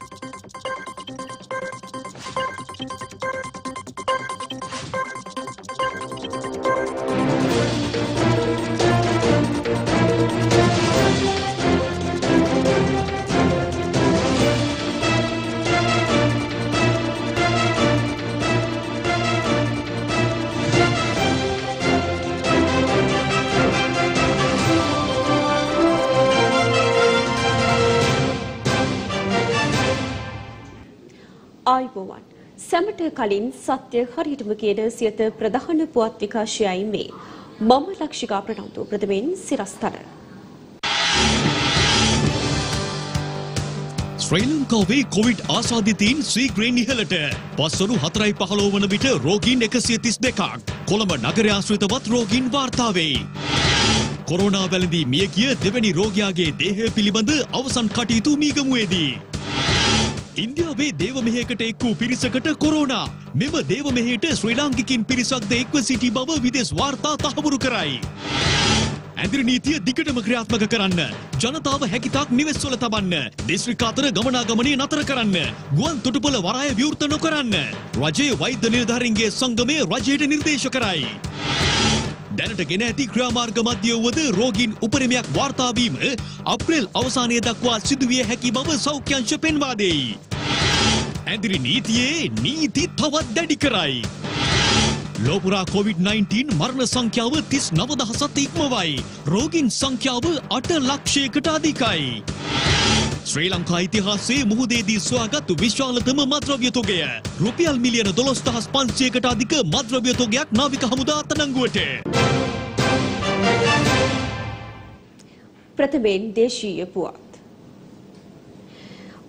you සැමට කලින් සත්‍ය හරියටම කියන සියත ප්‍රධාන පුවත් විකාශයයි මේ මම ලක්ෂිකා ප්‍රනන්තු ප්‍රථමයෙන් සිරස්තර ශ්‍රී ලංකාවේ කොවිඩ් ආසාධිතීන් ශීඝ්‍රයෙන් ඉහළට පස්වරු හතරයි පහළෝ වන විට රෝගීන් එකසිය තිස් දෙකක් කොළඹ නගර ආශ්‍රිතවත් රෝගීන් වාර්තාවෙයි. කොරෝනා වැළඳී මිය ගිය දෙවැනි රෝගයාගේ දේහය පිළිබඳ අවසන් කටයුතු මීගමුවේදී. ඉන්දියාවේ දේව මෙහයකට එක් වූ පිරිසකට කොරෝනා මෙම දේව මෙහයට ශ්‍රී ලාංකිකින් පිරිසක්ද එක්ව සිටි බව විදෙස් වාර්තා තහවුරු කරයි. ඇදිරි නීතිය දිගටම ක්‍රියාත්මක කරන්න. ජනතාව හැකිතාක් නිවෙස්වල තබන්න. දිස්ත්‍රික් අතර ගමනාගමනය නතර කරන්න. ගුවන් තොටුපළ වරාය විවෘත නොකරන්න. රජයේ වෛද්‍ය නිලධාරීන්ගේ සංගමය රජයට නිර්දේශ කරයි. දැනට ගෙන ඇති ක්‍රියාමාර්ග මධ්‍ය වුවද රෝගීන් උපරිමයක් වාර්තාවීම අප්‍රේල් අවසානය දක්වා සිදුවිය හැකි බව සෞඛ්‍යංශ පෙන්වා දෙයි. ඇදිරි නීතියේ නීති තවත් දැඩි කරයි. ලෝපුරා COVID-19 මරණ සංඛ්‍යාව තිස් නවදහසත් ඉක්මවයි. රෝගීන් සංඛ්‍යාව අට ලක්ෂයකට අධිකයි. ශ්‍රී ලංකා ඉතිහාසයේ මුහුදේදී සොයාගත් විශාලතම මද්‍රව්‍ය තොගය. රුපියල් මිලියන දොළොස්දහස් පන්සියකට අධික මද්‍රව්‍ය තොගයක් නාවික හමුදා අත්අඩංගුවට. ප්‍රථමයෙන් දේශීය පුවත්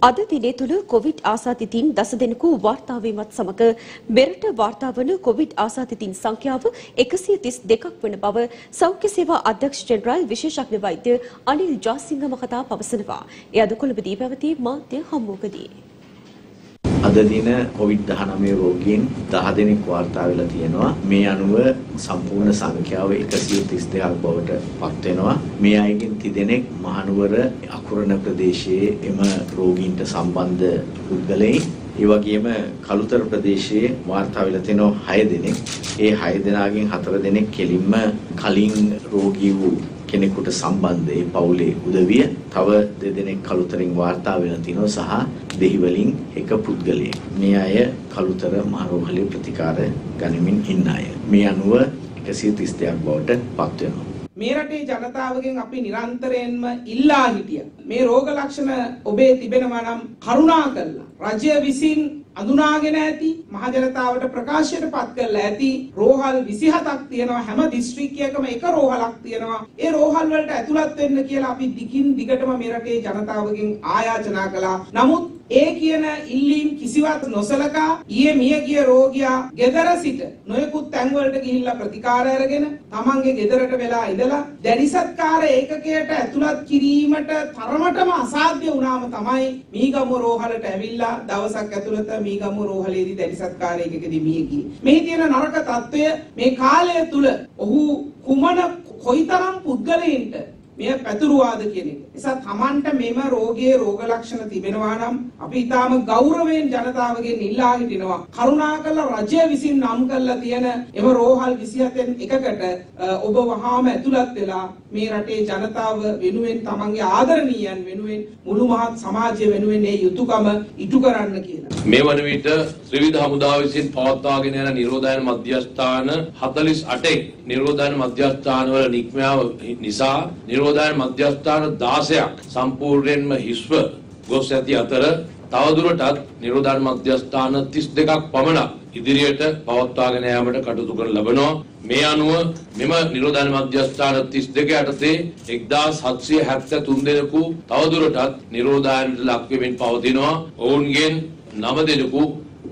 අද දිනේ තුළ කොවිඩ් ආසාදිතයින් දස දෙනෙකු වාර්තා වීමත් සමග මෙරට වාර්තා වන කොවිඩ් ආසාදිතයින් සංඛ්‍යාව 132ක් වන බව සෞඛ්‍ය සේවා අධ්‍යක්ෂ ජෙනරාල් විශේෂඥ වෛද්‍ය අනිල් ජාසිංහ මහතා පවසනවා. එය අද කොළඹදී පැවති මාධ්‍ය හමුවකදී. අද දින COVID-19 රෝගීන් 10 දෙනෙක් වාර්තා වෙලා තියෙනවා. මේ අනුව සම්පූර්ණ සංඛ්‍යාව 132ක් බවට පත් වෙනවා. මේ අයගෙන් 30 දෙනෙක් මහනුවර අකුරණ ප්‍රදේශයේ එම රෝගීන්ට සම්බන්ධ පුද්ගලයන් ඒ වගේම කළුතර ප්‍රදේශයේ වාර්තා වෙලා තියෙනවා 6 දෙනෙක්. ඒ 6 දෙනාගෙන් 4 දෙනෙක් කෙලින්ම කලින් රෝගී වූ කෙනෙකුට සම්බන්ධ ඒ පවුලේ උදවිය තව දෙදෙනෙක් කළුතරින් වාර්තා වෙලා තිනවා සහ දෙහිවලින් එක පුද්ගලයෙක්. මේ අය කළුතර මහරෝහලේ ප්‍රතිකාර ගනිමින් ඉන්න අය. මේ අනුව 132ක් බවට පත් වෙනවා. මේ රටේ ජනතාවගෙන් අපි නිරන්තරයෙන්ම ඉල්ලා හිටිය මේ රෝග ලක්ෂණ ඔබේ තිබෙනවා නම් කරුණා කළා රජය විසින් අඳුනාගෙන ඇති මහ ජනතාවට ප්‍රකාශයට පත් කරලා ඇති රෝහල් 27ක් තියෙනවා හැම දිස්ත්‍රික්කයකම එක රෝහලක් තියෙනවා ඒ රෝහල් වලට ඇතුළත් වෙන්න කියලා අපි දිගින් දිගටම මේ රටේ ජනතාවගෙන් ආයාචනා කළා නමුත් ඒ කියන ඉල්ලීම් කිසිවත් නොසලකා ඊයේ මිය ගිය රෝගියා ගෙදර සිට නොයෙකුත් තැන්වලට ගිහිල්ලා ප්‍රතිකාර අරගෙන තමන්ගේ ගෙදරට වෙලා ඉඳලා දැඩි සත්කාර ඒකකයට ඇතුළත් කිරීමට තරමටම අසාධ්‍ය වුණාම තමයි මීගමුව රෝහලට ඇවිල්ලා දවසක් ඇතුළත මීගමුව රෝහලේදී දැඩි සත්කාර ඒකකදී මිය ගියේ. මේ තියෙන නරක తত্ত্বය මේ කාලය තුල ඔහු කුමන කොයිතරම් පුද්ගලයන්ට මෙය පැතුරුවාද කියන එක. නිසා Tamanට මෙම රෝගයේ රෝග ලක්ෂණ තිබෙනවා නම් අපි ඊටාම ගෞරවයෙන් ජනතාවගෙන් ඉල්ලා හිටිනවා. කරුණාකරලා රජය විසින් නම් කරලා තියෙන එම රෝහල් 27න් එකකට ඔබ වහාම ඇතුළත් වෙලා මේ රටේ ජනතාව වෙනුවෙන් Tamanගේ ආදරණීයන් වෙනුවෙන් මුළු මහත් සමාජය වෙනුවෙන් මේ යුතුයකම ඉටු කරන්න කියලා. මේ වන විට ත්‍රිවිධ හමුදාව විසින් පවත්වාගෙන යන නිරෝධායන මධ්‍යස්ථාන 48ක් නිරෝධායන මධ්‍යස්ථානවල නික්මාව නිසා නිරෝධායන මධ්‍යස්ථාන 16ක් සම්පූර්ණයෙන්ම හිස්ව ගොස් ඇති අතර තවදුරටත් නිරෝධායන මධ්‍යස්ථාන 32ක් පමණ ඉදිරියට පවත්වාගෙන යාමට කටයුතු කරන ලබනවා මේ අනුව මෙම නිරෝධායන මධ්‍යස්ථාන 32 යටතේ 1773 දෙනෙකු තවදුරටත් නිරෝධායනට ලක් වෙමින් පවතිනවා ඔවුන්ගෙන් නම දෙනෙකු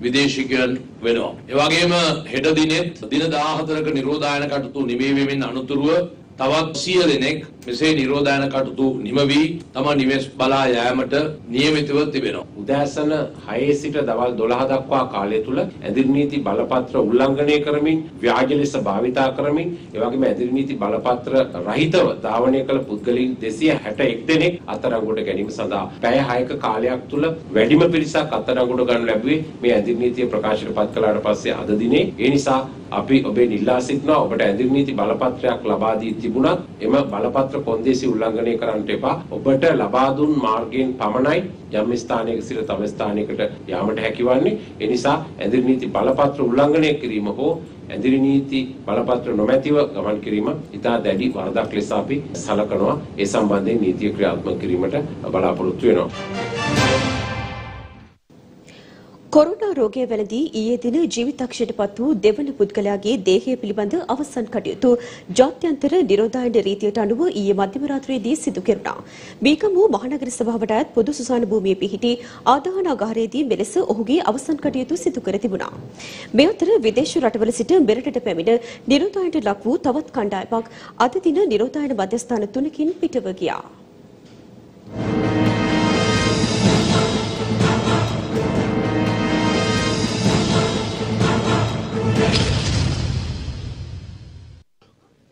විදේශිකයන් වෙනවා. ඒ වගේම හෙට දිනෙත් දින 14ක නිරෝධායන කටයුතු නිමේ වෙමින් අනතුරුව තවත් 100 දෙනෙක් මෙසේ නිරෝධායන කටයුතු නිම වී තම නිවෙස් බලා යෑමට නියමිතව තිබෙනවා. උදෑසන 6 සිට දවල් 12 දක්වා කාලය තුල ඇදිරි නීති බලපත්‍ර උල්ලංඝනය කරමින් ව්‍යාජ ලෙස භාවිතා කරමින් ඒ වගේම ඇදිරි නීති බලපත්‍ර රහිතව ධාවනය කළ පුද්ගලයන් 261 දෙනෙක් අත්අඩංගුවට ගැනීම සඳහා පැය 6ක කාලයක් තුල වැඩිම පිරිසක් අත්අඩංගුවට ගන්න ලැබුවේ මේ ඇදිරි නීතිය ප්‍රකාශයට පත් කළාට පස්සේ අද දිනේ. ඒ නිසා අපි ඔබේ නිල්ලා සිටිනවා. ඔබට ඇදිරි නීති බලපත්‍රයක් ලබා දී තිබුණත් එම බලපත්‍ර කොන්දේසි උල්ලංඝනය කරන්නට එපා. ඔබට ලබා දුන් මාර්ගයෙන් පමණයි යම් ස්ථානයක සිට තව ස්ථානයකට යාමට හැකිවන්නේ. ඒ නිසා ඇදිරි නීති බලපත්‍ර උල්ලංඝනය කිරීම හෝ ඇදිරි නීති බලපත්‍ර නොමැතිව ගමන් කිරීම ඉතා දැඩි වරදක් ලෙස අපි සලකනවා. ඒ සම්බන්ධයෙන් නීතිය ක්‍රියාත්මක කිරීමට බලාපොරොත්තු වෙනවා. කොරෝනා රෝගය වැළඳී ඊයේ දින ජීවිතක්ෂයට පත් වූ දෙවන පුද්ගලයාගේ දේහය පිළිබඳ අවසන් කටයුතු ජාත්‍යන්තර නිරෝධායන රීතියට අනුව ඊයේ මධ්‍යම රාත්‍රියේදී සිදු කෙරුණා. බීකමු මහනගර සභාවට අයත් පොදු සුසාන භූමියේ පිහිටි ආදාහනාගාරයේදී මෙලෙස ඔහුගේ අවසන් කටයුතු සිදු කර තිබුණා. මේ අතර විදේශ රටවල සිට මෙරටට පැමිණ නිරෝධායනට ලක් වූ තවත් කණ්ඩායමක් අද දින නිරෝධායන මධ්‍යස්ථාන තුනකින් පිටව ගියා.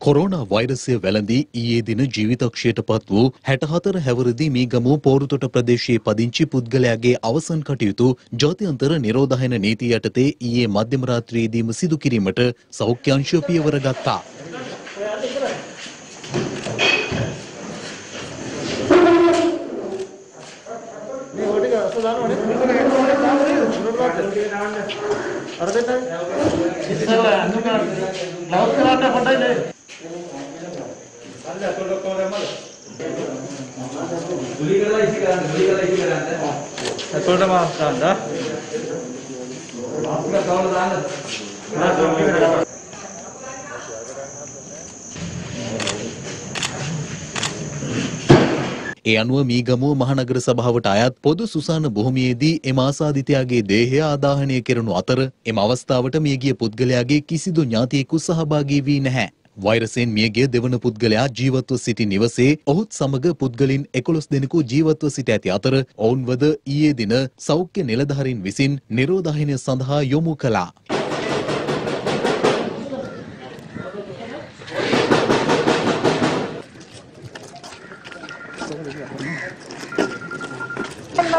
කොරෝනා වෛරසය වැළඳී ඊයේ දින ජීවිතක්ෂයට පත් වූ 64 හැවිරිදි මීගමු පෝරුතොට ප්‍රදේශයේ පදිංචි පුද්ගලයාගේ අවසන් කටයුතු ජාත්‍යන්තර නිරෝධායන නීතිය යටතේ ඊයේ මධ්‍යම රාත්‍රියේදීම සිදු කිරීමට සෞඛ්‍ය අංශය පියවර ගත්තා. එතකොට මාස් ගන්න. ඒ අනුව මීගමුව මහනගර සභාවට අයත් පොදු සුසාන භූමියේදී එම ආසාදිතයාගේ දේහය ආදාහනය කෙරෙනු අතර එම අවස්ථාවට මියගිය පුද්ගලයාගේ කිසිදු ඥාතියෙකු සහභාගී වී නැහැ. වෛරසයෙන් මියගිය දෙවන පුද්ගලයා ජීවත්ව සිටි නිවසේ ඔහුත් සමග පුද්ගලින් 11 දෙනෙකු ජීවත්ව සිට ඇති අතර ඔවුන්වද ඊයේ දින සෞඛ්‍ය නිලධාරීන් විසින් නිරෝධායනය සඳහා යොමු කළා.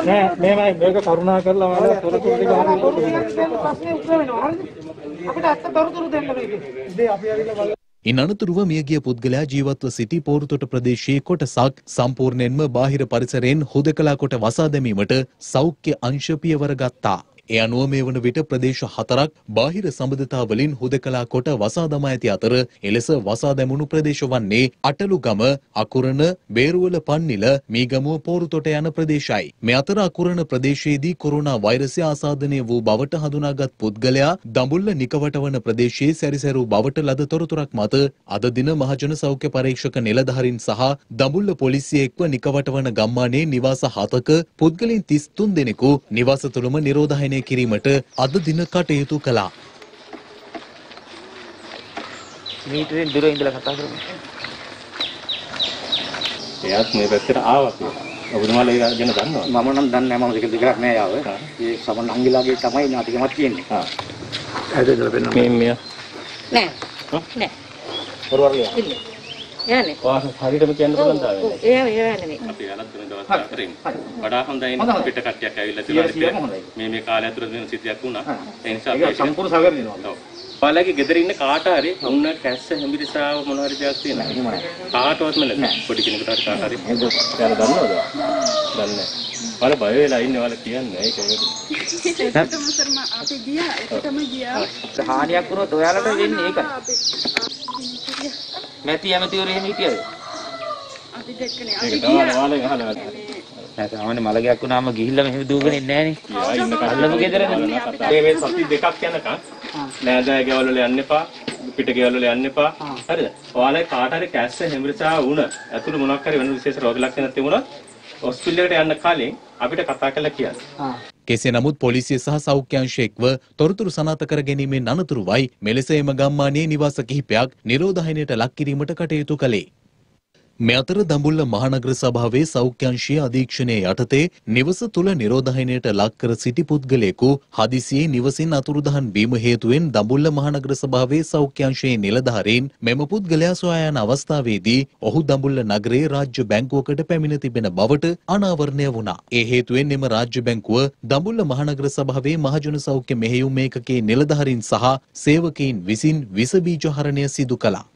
නෑ මේමයි මේක කරුණා කරලා මම තොරතුරු ටික හරියට ප්‍රශ්නේ උත්තර වෙනවා හරිද? අපිට ඇත්ත තොරතුරු දෙන්න මේකේ. ඉතින් අපි ඇවිල්ලා. ඉන් අනතුරුව මියගිය පුද්ගලයා ජීවත්ව සිටි පෝරුතොට ප්‍රදේශයේ කොටසක් සම්පූර්ණයෙන්ම බාහිර පරිසරයෙන් හුදකලා කොට වසා දැමීමට සෞඛ්‍ය අංශ පියවර ගත්තා. ඒ අනුව මේ වන විට ප්‍රදේශ හතරක් බාහිර සබඳතා වලින් හුදකලා කොට වසා දමා ඇති අතර එලෙස වසා දැමුණු ප්‍රදේශ වන්නේ අටලුගම අකුරණ බේරුවල පන්නිල මීගමුව පෝරුතොට යන ප්‍රදේශයි. මේ අතර අකුරණ ප්‍රදේශයේදී කොරෝනා වෛරසය ආසාදනය වූ බවට හඳුනාගත් පුද්ගලයා දඹුල්ල නිකවටවන ප්‍රදේශයේ සැරිසැරූ බවට ලද තොරතුරක් මත අද දින මහජන සෞඛ්‍ය පරීක්ෂක නිලධාරීන් සහ දඹුල්ල පොලිසිය එක්ව නිකවටවන ගම්මානයේ නිවාස හතක පුද්ගලින් 33 දෙනෙකු නිවාස තුළම නිරෝධායනය කිරීමට අද දින කටයුතු කළා. මීටරෙන් දුර ඉඳලා කතා කරමු. එයාත් මේ පැත්තට ආවා කියලා. ඔබතුමාලා ඒක ගැන දන්නවද? මම නම් දන්නේ නැහැ මම දෙක දෙකක් නෑ යාව. ඒ සමන් අංගිලාගේ තමයි නාටිකමක් තියෙන්නේ. ආ. ඇයිද ඉඳලා පෙන්නන්න. මේ මෙයා නෑ නෑ පොරවරලියා. යන්නේ වාස හරියටම කියන්න පුළුවන් දාවේ. එයා එයා නෙමෙයි අපි යනත් වෙන දවස් හතරෙන් වඩා හොඳයි නේ පිට කට්ටියක් ඇවිල්ලා තියලා මේ මේ කාලය ඇතුළත වෙන සිද්ධියක් වුණා. ඒ නිසා අපි සම්පූර්ණ සහකරණය. ඔව්. ඔයාලගේ ගෙදර ඉන්න කාට හරි උන්න කැස්ස හැඹිරිසාව මොන හරි දෙයක් තියෙනවා. එහෙම නෑ. කාටවත්ම නැහැ. පොඩි කෙනෙකුට හරි කාට හරි. ඔයාලා දන්නවද? දන්නේ නැහැ. ඔයාලා බය වෙලා ඉන්නේ ඔයාලා කියන්නේ ඒක ඒක. හානියක් වුණොත් ඔයාලට වෙන්නේ ඒකයි. මැති ඇමතිවරු එහෙම හිටියද? ඒක තමයි ඔයාලා අහලා නෑ සාමාන්‍ය මලගයක් වුණාම ගිහිල්ලා මෙහෙම දූගෙන ඉන්නේ නෑනේ. ඉන්න අල්ලමු ගෙදරනේ. මේ සති දෙකක් යනකම් නෑදෑ ගෙවල් වල යන්න එපා පිට ගෙවල් වල යන්න එපා. හරිද? ඔයාලා කාට හරි කැස්ස හැමරිසා වුණ ඇතුළේ මොනවක් හරි වෙන විශේෂ රෝග ලක්ෂණයක් තිබුණොත් හොස්පිටල් එකට යන්න කලින් අපිට කතා කරලා කියන්න. කෙසේ නමුත් පොලිසිය සහ සෞඛ්‍යංශය එක්ව තොරතුරු සනාථ කර ගැනීමෙන් අනතුරුවයි මෙලෙස එම ගම්මානයේ නිවාස කිහිපයක් නිරෝධායනයට ලක් කිරීමට කටයුතු කළේ. මේ අතර දඹුල්ල මහනගර සභාවේ සෞඛ්‍යංශීය අධීක්ෂණය යටතේ නිවස තුළ නිරෝධායනයට ලක් කර සිටි පුද්ගලයෙකු හදිසියේ නිවසින් අතුරුදහන් වීම හේතුවෙන් දඹුල්ල මහනගර සභාවේ සෞඛ්‍යංශයේ නිලධාරීන් මෙම පුද්ගලයා සොයා යන අවස්ථාවේදී ඔහු දඹුල්ල නගරයේ රාජ්‍ය බැංකුවකට පැමිණ තිබෙන බවට අනාවරණය වුණා. ඒ හේතුවෙන් එම රාජ්‍ය බැංකුව දඹුල්ල මහනගර සභාවේ මහජන සෞඛ්‍ය මෙහෙයුම් ඒකකයේ නිලධාරීන් සහ සේවකයින් විසින් විස බීජ හරණය සිදු කළා.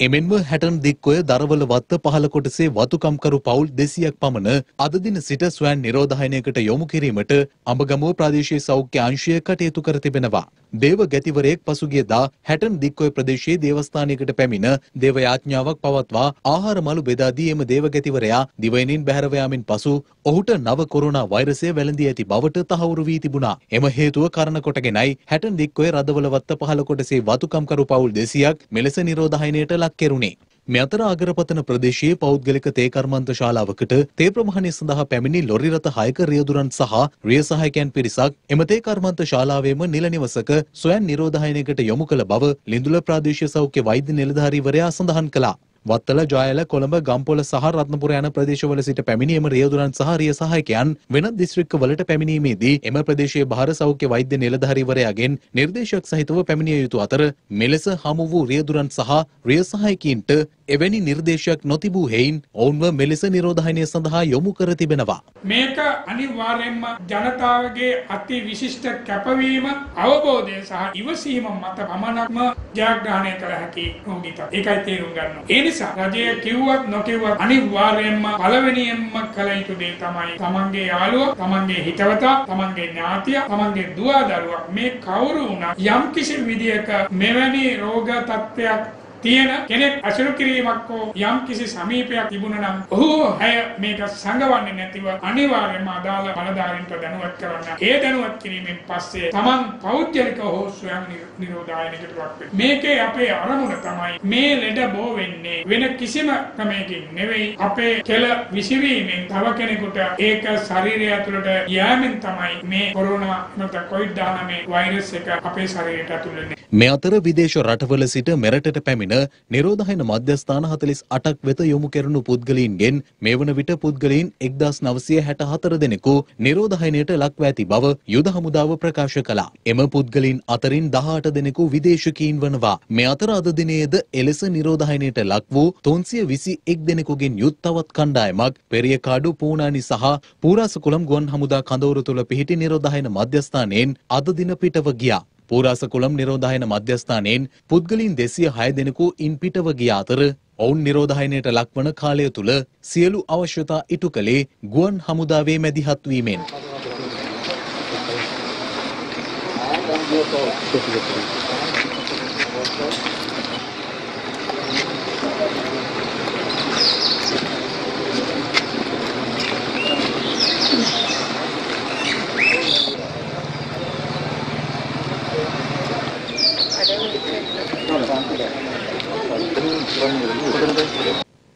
එමෙන්ම හැටන් දික්කොය දරවල වත්ත පහළ කොටසේ වතුකම්කරු පවුල් දෙසියක් පමණ අද දින සිට ස්වයන් නිරෝධායනයකට යොමු කිරීමට අඹගමුව ප්‍රාදේශීය සෞඛ්‍ය අංශය කටයුතු කර තිබෙනවා. දේව ගැතිවරයෙක් පසුගියදා හැටන් දික්කොය ප්‍රදේශයේ දේවස්ථානයකට පැමිණ දේව යාඥාවක් පවත්වා ආහාර මළු බෙදා දී එම දේව ගැතිවරයා දිවයිනින් බැහැරව යාමෙන් පසු ඔහුට නව කොරෝනා වෛරසය වැළඳී ඇති බවට තහවුරු වී තිබුණා. එම හේතුව කරන කොටගෙනයි හැටන් දික්කොය රදවල වත්ත පහළ කොටසේ වතුකම්කරු පවුල් දෙසියක් මෙලෙස නිරෝධායනයට ලක් කෙරුණේ. මේ අතර අගරපතන ප්‍රදේශයේ පෞද්ගලික තේ කර්මාන්ත ශාලාවකට තේ ප්‍රමාණය සඳහා පැමිණි ලොරි රථ 6ක රියදුරන් සහ රිය සහායකයන් පිරිසක් එම තේ කර්මාන්ත ශාලාවේම නිල නිවසක සොයන් නිරෝධායනයකට යොමු කළ බව ලිඳුල ප්‍රාදේශීය සෞඛ්‍ය වෛද්‍ය නිලධාරීවරයා සඳහන් කළා. වත්තල ජයල කොළඹ ගම්පොල සහ රත්නපුර යන ප්‍රදේශවල සිට පැමිණි එම රියදුරන් සහ රිය සහායකයන් වෙනත් දිස්ත්‍රික්කවලට පැමිණීමේදී එම ප්‍රදේශයේ භාර සෞඛ්‍ය වෛද්‍ය නිලධාරීවරයාගෙන් නිර්දේශයක් සහිතව පැමිණිය යුතු අතර මෙලෙස හමු වූ රියදුරන් සහ රිය සහායකීන්ට එවැනි නිර්දේශයක් නොතිබූ හේයින් ඔවුන්ව මෙලෙස නිරෝධායනය සඳහා යොමු කර තිබෙනවා. මේක අනිවාර්යෙන්ම ජනතාවගේ අති විශිෂ්ට කැපවීම අවබෝධය සහ ඉවසීම මත පමණක්ම ජයග්‍රහණය කළ හැකි රෝගීත. ඒකයි තේරුම් ගන්න. ඒ නිසා රජය කිව්වත් නොකිව්වත් අනිවාර්යෙන්ම පළවෙනියෙන්ම කළ යුතු දේ තමයි තමන්ගේ යාළුවා, තමන්ගේ හිතවතා, තමන්ගේ ඥාතියා, තමන්ගේ දුව දරුවා මේ කවුරු වුණත් යම්කිසි විදියක මෙවැනි රෝග තත්ත්වයක් තියෙන කෙනෙක් අසුරු කිරීමක් හෝ යම් කිසි සමීපයක් තිබුණා නම් ඔහු හැය මේක සංගවන්නේ නැතිව අනිවාර්යයෙන්ම අදාළ බලධාරීන්ට දැනුවත් කරන්න. ඒ දැනුවත් කිරීමෙන් පස්සේ Taman පෞද්ගලික හෝ ස්වයං නිරෝධායනයකට වක් වෙන්න. මේකේ අපේ අරමුණ තමයි මේ ලෙඩ බෝ වෙන්නේ වෙන කිසිම ක්‍රමයකින් නෙවෙයි අපේ කෙල විසිරීමෙන් තව කෙනෙකුට ඒක ශරීරය ඇතුළට යෑමෙන් තමයි මේ කොරෝනා නැත්නම් කොවිඩ්-19 වෛරස් එක අපේ ශරීරයට ඇතුළට එන්නේ. මේ අතර විදේශ රටවල සිට මෙරටට පැමිණ නිරෝධායන මධ්‍යස්ථාන 48ක් වෙත යොමු කෙරුණු පුද්ගලයින්ගෙන් මේ වන විට පුද්ගලයින් 1964 දෙනෙකු නිරෝධායනයට ලක්ව ඇති බව යුද හමුදාව ප්‍රකාශ කළා. එම පුද්ගලයින් අතරින් 18 දෙනෙකු විදේශිකයින් වනවා. මේ අතර අද දිනේද එලෙස නිරෝධායනයට ලක් වූ 321 දෙනෙකුගෙන් යුත් තවත් කණ්ඩායමක් පෙරියකාඩු පූනානි සහ පූරාසකුලම් ගුවන් හමුදා කඳවුර තුළ පිහිටි නිරෝධායන මධ්‍යස්ථානයෙන් අද දින පිටව ගියා. පූරාසකුලම් නිරෝධායන මධ්‍යස්ථානයෙන් පුද්ගලින් දෙසිය හය දෙනෙකු ඉන් පිටව ගිය අතර ඔවුන් නිරෝධායනයට ලක්වන කාලය තුළ සියලු අවශ්‍යතා ඉටු කළේ ගුවන් හමුදාවේ මැදිහත්වීමෙන්.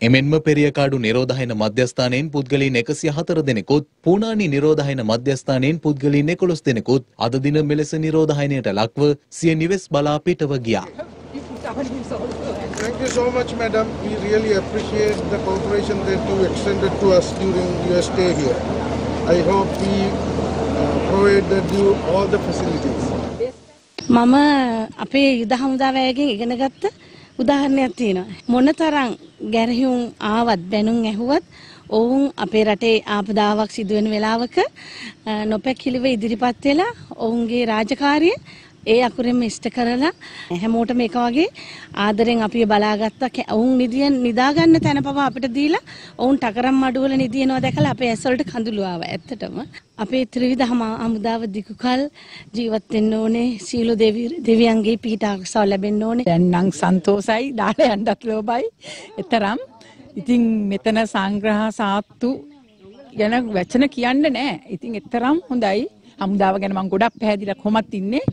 එමෙන්ම පෙරියකාඩු නිරෝධායන මධ්‍යස්ථානයෙන් පුද්ගලීන් එකසිය හතර දෙනෙකුත් පූනානි නිරෝධායන මධ්‍යස්ථානයෙන් පුද්ගලීන් එකොළොස් දෙනෙකුත් අද දින මෙලෙස නිරෝධායනයට ලක්ව සිය නිවෙස් බලා පිටව ගියා. Thank you so much, madam. We really appreciate the cooperation that you extended to us during your stay here. I hope we uh, provided you all the facilities. මම අපේ යුද හමුදාවයගෙන් ඉගෙනගත්ත උදාහරණයක් තියෙනවා. මොනතරම් ගැරහියුම් ආවත් බැනුම් ඇහුවත් ඔවුන් අපේ රටේ ආපදාවක් සිදුවෙන වෙලාවක නොපැකිලිව ඉදිරිපත් වෙලා ඔවුන්ගේ රාජකාරිය ඒ අකුරෙන්ම ඉෂ්ට කරලා හැමෝටම එක වගේ ආදරෙන් අපිව බලාගත්තා. ඔවුන් නිදියන් නිදාගන්න තැන පවා අපිට දීලා ඔවුන් ටකරම් මඩුවල නිදිනවා දැකලා අපේ ඇස්වලට කඳුළු ආවා ඇත්තටම. අපේ ත්‍රිවිධ හමුදාව දිකුකල් ජීවත් වෙන්න ඕනේ. සීල දෙවියන්ගේ පිහිට ආරක්ෂාව ලැබෙන්න ඕනේ. දැන් නම් සන්තෝසයි. දාලා යන්නත් ලෝබයි එතරම්. ඉතින් මෙතන සංග්‍රහ සාත්තු ගැන වචන කියන්න නෑ. ඉතින් එතරම් හොඳයි. හමුදාව ගැන මම ගොඩක් පැහැදිලා කොහොමත් ඉන්නේ.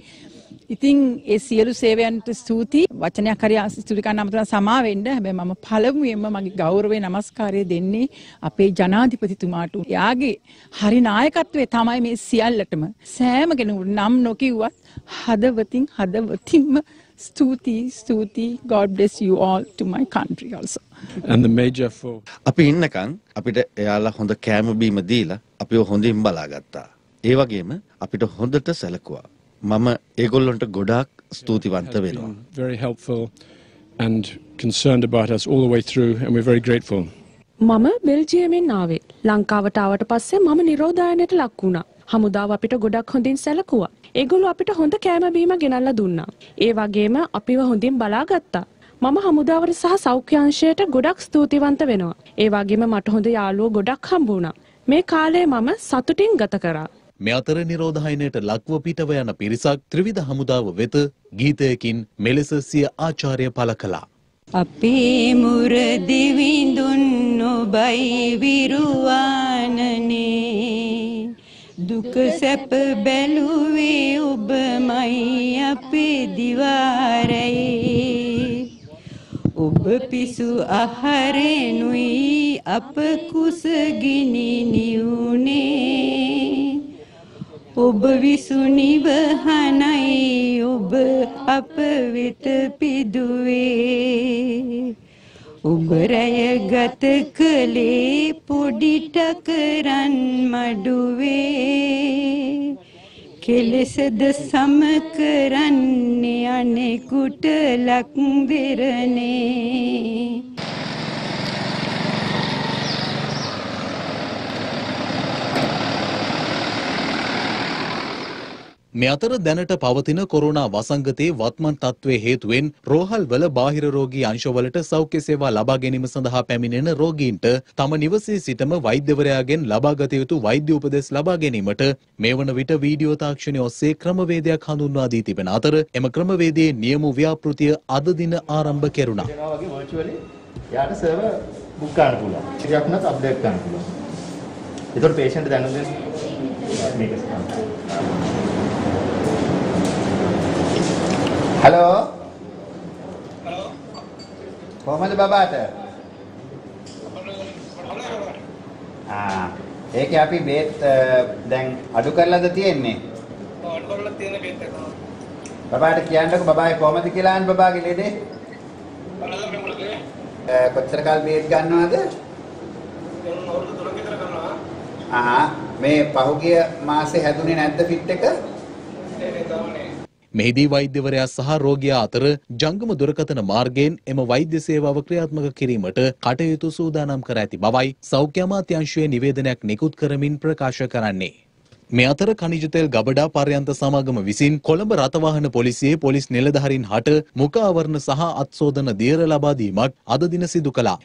ඉතින් ඒ සියලු සේවයන්ට ස්තුති වචනයක් හරි ස්තුති කරන්න අමතර සමා වෙන්න. හැබැයි මම පළමුවෙන්ම මගේ ගෞරවය නමස්කාරය දෙන්නේ අපේ ජනාධිපතිතුමාට. එයාගේ හරි නායකත්වයේ තමයි මේ සියල්ලටම සෑම කෙනෙකුට නම් නොකියුවත් හදවතින් හදවතින්ම ස්තුතියි ස්තුතියි God bless you all to my country also. And the major for අපි ඉන්නකම් අපිට එයාලා හොඳ කෑම බීම දීලා අපිව හොඳින් බලාගත්තා. ඒ වගේම අපිට හොඳට සැලකුවා. මම ඒගොල්ලොන්ට ගොඩාක් ස්තුතිවන්ත වෙනවා. very helpful and concerned about us all the way through, and we're very grateful. මම බෙල්ජියමෙන් ආවේ. ලංකාවට ආවට පස්සේ මම නිරෝධායනයට ලක් වුණා. හමුදාව අපිට ගොඩක් හොඳින් සැලකුවා. ඒගොල්ලෝ අපිට හොඳ කෑම බීම ගෙනල්ලා දුන්නා. ඒ වගේම අපිව හොඳින් බලාගත්තා. මම හමුදාවට සහ සෞඛ්‍යංශයට ගොඩක් ස්තුතිවන්ත වෙනවා. ඒ වගේම මට හොඳ යාළුවෝ ගොඩක් හම්බ වුණා. මේ කාලය මම සතුටින් ගත කරා. මේ අතර නිරෝධායනයට ලක්ව පිටව යන පිරිසක් ත්‍රිවිධ හමුදාව වෙත ගීතයකින් මෙලෙස සිය ආචාර්ය පළ කළා. අපේ මුරදිවිඳුන් ඔබයි විරුවානනේ දුක සැප බැලුවේ ඔබමයි අපේ දිවාරයේ. ඔබ පිසු අහරෙනුයි අප කුසගිනි නිවුනේ. ඔබ විසුනිවහනයි ඔබ අප වෙත පිදුවේ. ඔබ රැය ගත කළේ පොඩිටකරන් මඩුවේ. කෙලෙසද සම කරන්නේ අනෙකුට ලක් දෙරනේ මේ අතර දැනට පවතින කොරුණා වසංගතයේ වත්මන් තත්ත්වයේ හේතුවෙන් රෝහල් වල බාහිර රෝගී අංශවලට සෞඛ්‍ය සේවා ලබා ගැනීම සඳහා පැමිණෙන රෝගීන්ට තම නිවසේ සිටම වෛද්‍යවරයාගෙන් ලබාගත යුතු වෛද්‍ය උපදෙස් ලබා ගැනීමට මේ වන විට වීඩියෝ තාක්ෂණය ඔස්සේ ක්‍රමවේදයක් හඳුන්වා දී තිබෙන අතර එම ක්‍රමවේදයේ නියම ව්‍යාපෘතිය අද දින ආරම්භ කෙරුණා. වගේ virtually යාට සර්වර් බුක් කරන්න පුළුවන්. ඉතිරියක් නැත් අප්ඩේට් කරන්න පුළුවන්. ඒතකොට patient දැනුම් දෙන්න මේක හලෝ කොහමද බබාට ආ ඒකේ අපි බේත් දැන් අඩු කරලාද තියෙන්නේ අඩු කරලා තියෙන බේත් එක බබාට කියන්නකො බබාගේ කොහමද කියලා අහන්න බබාගේ ලෙඩේ කොච්චර කාල බේත් ගන්නවද දැන් අවුරුදු 3ක විතර කරනවා ආහා මේ පහුගිය මාසේ හැදුනේ නැද්ද ෆිට් එක මෙහිදී වෛද්‍යවරයා සහ රෝගියා අතර ජංගම දුරකථන මාර්ගයෙන් එම වෛද්‍ය සේවාව ක්‍රියාත්මක කිරීමට කටයුතු සූදානම් කර ඇති බවයි සෞඛ්‍ය අමාත්‍යාංශයේ නිවේදනයක් නිකුත් කරමින් ප්‍රකාශ කරන්නේ. මේ අතර khනිජ තෙල් ගබඩා පර්යන්ත සමාගම විසින් කොළඹ රථවාහන පොලිසියේ පොලිස් නිලධාරීන් හට මුඛ ආවරණ සහ අත්සෝදන දියර ලබා දීමක් අද දින සිදු කළා.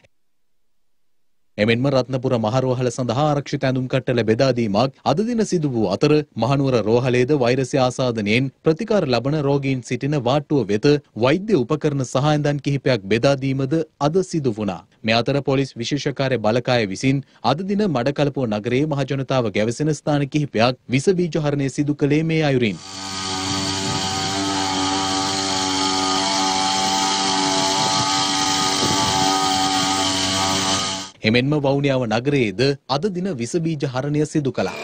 එමෙන්ම රත්නපුර මහරෝහල සඳහා ආරක්ෂිත ඇඳුම් කට්ටල බෙදා දීමක් අද දින සිදු වූ අතර මහනුවර රෝහලේද වෛරසය ආසාදනයෙන් ප්‍රතිකාර ලබන රෝගීන් සිටින වාට්ටුව වෙත වෛද්‍ය උපකරණ සහ ඇඳන් කිහිපයක් බෙදා දීමද අද සිදු වුණා. මේ අතර පොලිස් විශේෂකාර්ය බලකාය විසින් අද දින මඩකලපුව නගරයේ මහජනතාව ගැවසෙන ස්ථාන කිහිපයක් විස බීජ හරණය සිදු කළේ මේ අයුරින්. එමෙන්ම වවුනියාව නගරයේද අද දින විස බීජ හරණය සිදු කළා.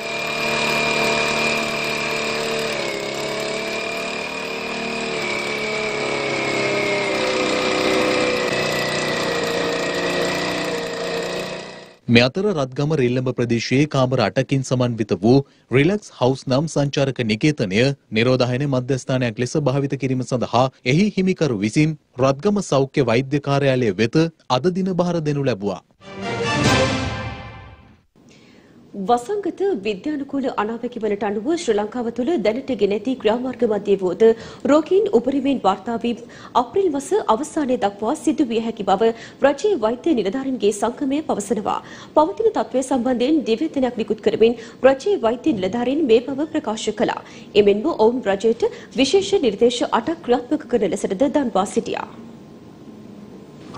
මේ අතර රත්ගම රිල්ලඹ ප්‍රදේශයේ කාමර අටකින් සමන්විත වූ රිලැක්ස් හවුස් නම් සංචාරක නිකේතනය නිරෝධායන මධ්‍යස්ථානයක් ලෙස භාවිත කිරීම සඳහා එහි හිමිකරු විසින් රත්ගම සෞඛ්‍ය වෛද්‍ය කාර්යාලය වෙත අද දින බහර දෙනු ලැබුවා. වසංගත විද්‍යානුකූල අනාවැකි වලට අනුව ශ්‍රී ලංකාව තුළ දැනට ගෙන ඇති ක්‍රියාමාර්ග මධ්‍ය වුවද රෝගීන් උපරිමයෙන් වාර්තා වී අප්‍රේල් මාස අවසානයේ දක්වා සිදු විය හැකි බව රජයේ වෛද්‍ය නිලධාරීන්ගේ සංගමය පවසනවා. පවතින තත්ත්වය සම්බන්ධයෙන් නිවේදනයක් නිකුත් කරමින් රජයේ වෛද්‍ය නිලධාරීන් මේ බව ප්‍රකාශ කළා. එමෙන්ම ඔවුන් රජයට විශේෂ නිර්දේශ 8ක් ක්‍රියාත්මක කරන ලෙසටද දන්වා සිටියා.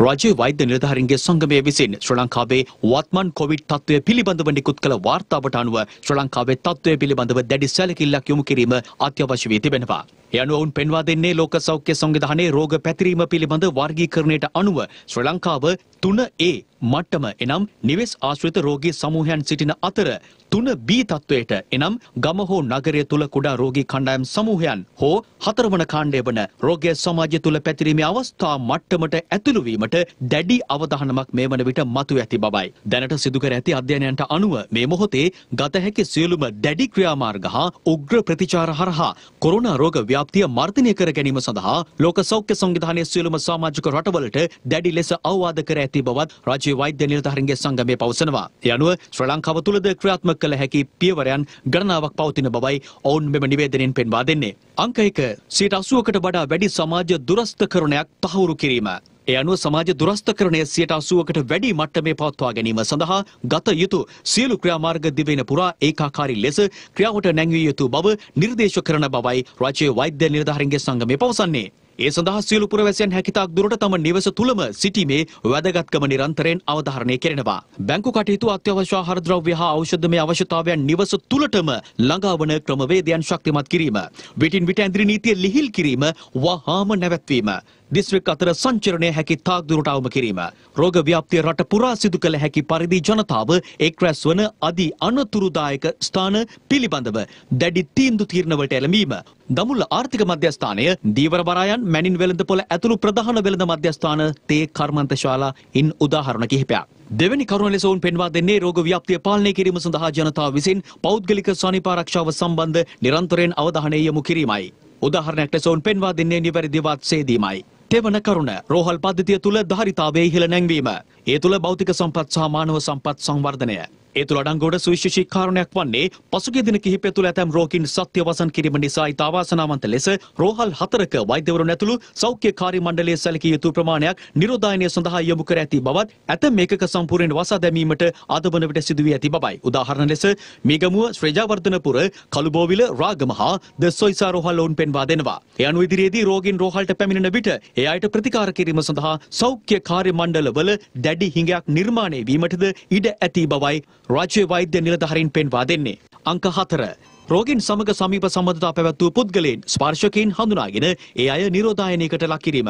රජයේ වෛද්‍ය නිලධාරීන්ගේ සංගමය විසින් ශ්‍රී ලංකාවේ වත්මන් කොවිඩ් තත්ත්වය පිළිබඳව නිකුත් කළ වාර්තාවට අනුව ශ්‍රී ලංකාවේ තත්ත්වය පිළිබඳව දැඩි සැලකිල්ලක් යොමු කිරීම අත්‍යවශ්‍ය වී තිබෙනවා. ඒ අනුව ඔවුන් පෙන්වා දෙන්නේ ලෝක සෞඛ්‍ය සංවිධානයේ රෝග පැතිරීම පිළිබඳ වර්ගීකරණයට අනුව ශ්‍රී ලංකාව 3A මට්ටම එනම් නිවෙස් ආශ්‍රිත රෝගී සමූහයන් සිටින අතර 3B තත්වයට එනම් ගම හෝ නගරය තුල කුඩා රෝගී කණ්ඩායම් සමූහයන් හෝ හතරවන කාණ්ඩය වන රෝගය සමාජය තුල පැතිරීමේ අවස්ථා මට්ටමට ඇතුළු වීමට දැඩි අවධානමක් මේ වන විට මතු ඇති බවයි. දැනට සිදු කර ඇති අධ්‍යයනයන්ට අනුව මේ මොහොතේ ගත හැකි සියලුම දැඩි ක්‍රියාමාර්ග හා උග්‍ර ප්‍රතිචාර හරහා කොරෝනා රෝග ව්‍යාප්තිය මර්ධනය කර ගැනීම සඳහා ලෝක සෞඛ්‍ය සංවිධානයේ සියලුම සමාජික රටවලට දැඩි ලෙස අවවාද කර ඇති බවත් රාජ්‍ය වෛද්‍ය නිලධාරීන්ගේ සංගමය පවසනවා. ඒ අනුව ශ්‍රී ලංකාව තුළද ක්‍රියාත්මක කළ හැකි පියවරයන් ගණනාවක් පවතින බවයි ඔවුන් මෙම නිවේදනයෙන් පෙන්වා දෙන්නේ. අංක එක සිට අසුවකට වඩා වැඩි සමාජ දුරස්ථකරණයක් තහවුරු කිරීම. ඒ අනුව සමාජ දුරස්ථකරණය සියට අසුවකට වැඩි මට්ටමේ පවත්වා ගැනීම සඳහා ගත යුතු සියලු ක්‍රියාමාර්ග දිවෙන පුරා ඒකාකාරී ලෙස ක්‍රියාවට නැංවිය යුතු බව නිර්දේශ කරන බවයි රාජ්‍ය වෛද්‍ය නිලධාරීන්ගේ සංගමය පවසන්නේ. ඒ සඳහා සියලු පුරවැසියන් හැකිතාක් දුරට තම නිවස තුළම සිටීමේ වැදගත්කම නිරන්තරයෙන් අවධාරණය කෙරෙනවා. බැංකු කටයුතු අත්‍යවශ්‍ය ආහාර ද්‍රව්‍ය හා ඖෂධමය අවශ්‍යතාවයන් නිවස තුළටම ළඟා වන ක්‍රමවේදයන් ශක්තිමත් කිරීම. විටින් විට ඇඳිරි නීතිය ලිහිල් කිරීම වහාම නැවැත්වීම. දිස්ත්‍රික් අතර සංචරණය හැකි තාක් දුරට අවම කිරීම. රෝග ව්‍යාප්තිය රට පුරා සිදු කළ හැකි පරිදි ජනතාව එක් රැස් වන අධි අනතුරුදායක ස්ථාන පිළිබඳව දැඩි තීන්දු තීරණවලට එළඹීම. දමුල්ල ආර්ථික මධ්‍යස්ථානය දීවර බරායන් මැනින් වෙළඳපොළ ඇතුළු ප්‍රධාන වෙළඳ මධ්‍යස්ථාන තේ කර්මන්තශාලා ඉන් උදාහරණ කිහිපයක්. දෙවැනි කරුණ ලෙස ඔවුන් පෙන්වා දෙන්නේ රෝග ව්‍යාප්තිය පාලනය කිරීම සඳහා ජනතාව විසින් පෞද්ගලික සනිපාරක්ෂාව සම්බන්ධ නිරන්තරයෙන් අවධානය යොමු කිරීමයි. උදාහරණයක් ලෙස ඔවුන් පෙන්වා දෙන්නේ නිවැරදිවත් සේදීමයි. තෙවන කරුණ රෝහල් පද්ධතිය තුළ ධාරිතාවේ ඉහළ නැංවීම. ඒ තුළ භෞතික සම්පත් සහ මානව සම්පත් සංවර්ධනය. ඒ තුළ අඩංගුවට සුවිශේෂී කාරණයක් වන්නේ පසුගිය දින කිහිපය තුළ ඇතැම් රෝගීන් සත්‍ය වසන් කිරීම නිසා ඉතා වාසනාවන්ත ලෙස රෝහල් හතරක වෛද්‍යවරුන් ඇතුළු සෞඛ්‍ය කාර්ය මණ්ඩලයේ සැලකිය යුතු ප්‍රමාණයක් නිරෝධායනය සඳහා යොමු කර ඇති බවත් ඇතැම් ඒකක සම්පූර්ණයෙන් වසා දැමීමට අද වන විට සිදු වී ඇති බවයි. උදාහරණ ලෙස මීගමුව ශ්‍රේජාවර්ධනපුර කළුබෝවිල රාගම හා ද සොයිසා රෝහල් ඔවුන් පෙන්වා දෙනවා. ඒ අනුව ඉදිරියේදී රෝගීන් රෝහලට පැමිණෙන විට ඒ අයට ප්‍රතිකාර කිරීම සඳහා සෞඛ්‍ය කාර්ය මණ්ඩලවල දැඩි හිඟයක් නිර්මාණය වීමටද ඉඩ ඇති බවයි රාජ්‍ය වෛද්‍ය නිලධාරීන් පෙන්වා දෙන්නේ. අංක හතර රෝගීන් සමග සමීප සම්බන්ධතා පැවැත්වූ පුද්ගලයන් ස්පර්ශකයින් හඳුනාගෙන ඒ අය නිරෝධායනයකට ලක් කිරීම.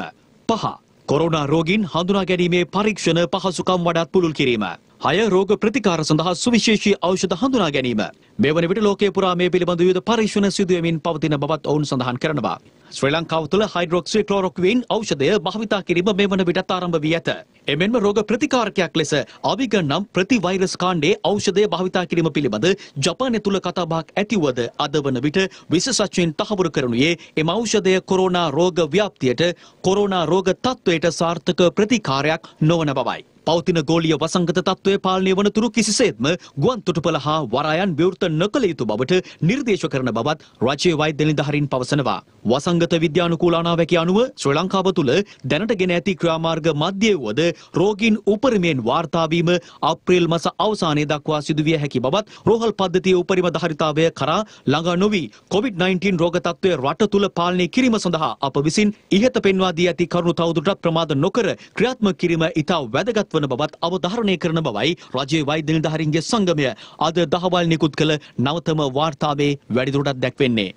පහ කොරෝනා රෝගීන් හඳුනා ගැනීමේ පරීක්ෂණ පහසුකම් වඩාත් පුළුල් කිරීම. හය රෝග ප්‍රතිකාර සඳහා සුවිශේෂී ඖෂධ හඳුනා ගැනීම. මේ වන විට ලෝකයේ පුරා මේ පිළිබඳ විවිධ පරීක්ෂණ සිදුවෙමින් පවතින බවත් ඔවුන් සඳහන් කරනවා. ශ්‍රී ලංකාව තුළ හයිඩ්‍රොක්සි ක්ලෝරොක්වින් ඖෂධය භාවිතා කිරීම මේ වන විටත් ආරම්භ වී ඇත. එමෙන්ම රෝග ප්‍රතිකාරකයක් ලෙස අවිගන් නම් ප්‍රතිවෛරස් කාණ්ඩයේ ඖෂධය භාවිතා කිරීම පිළිබඳ ජපානය තුළ කතාබහක් ඇතිවද අද වන විට විශේෂඥයින් තහවුරු කරනුයේ එම ඖෂධය කොරෝනා රෝග ව්‍යාප්තියට කොරෝනා රෝග තත්ත්වයට සාර්ථක ප්‍රතිකාරයක් නොවන බවයි. පවතින ගෝලිය වසංගත තත්ත්වය පාලනය වනතුරු කිසිසේත්ම ගුවන් තොටුපළ හා වරායන් විවෘත නොකළ යුතු බවට නිර්දේශ කරන බවත් රජයේ වෛද්‍ය නිලධාරීන් පවසනවා. වසංගත විද්‍යානුකූල අනාවැකි අනුව ශ්‍රී ලංකාව තුළ දැනට ගෙන ඇති ක්‍රියාමාර්ග මධ්‍යයේ වුවද රෝගීන් උපරිමයෙන් වාර්තා වීම අප්‍රේල් මාස අවසානයේ දක්වා සිදුවිය හැකි බවත් රෝහල් පද්ධතියේ උපරිම ධාරිතාවය කරා ළඟා නොවි COVID-19 රෝග තත්ත්වය රට තුළ පාලනය කිරීම සඳහා අප විසින් ඉහත පෙන්වා දී ඇති කරුණු තවදුරටත් ප්‍රමාද නොකර ක්‍රියාත්මක කිරීම ඉතා වැදගත් වන බවත් අවධාරණය කරන බවයි රජයේ වෛද්‍ය නිලධාරීන්ගේ සංගමය අද දහවල් නිකුත් කළ නවතම වාර්තාවේ වැඩිදුරටත් දැක්වෙන්නේ.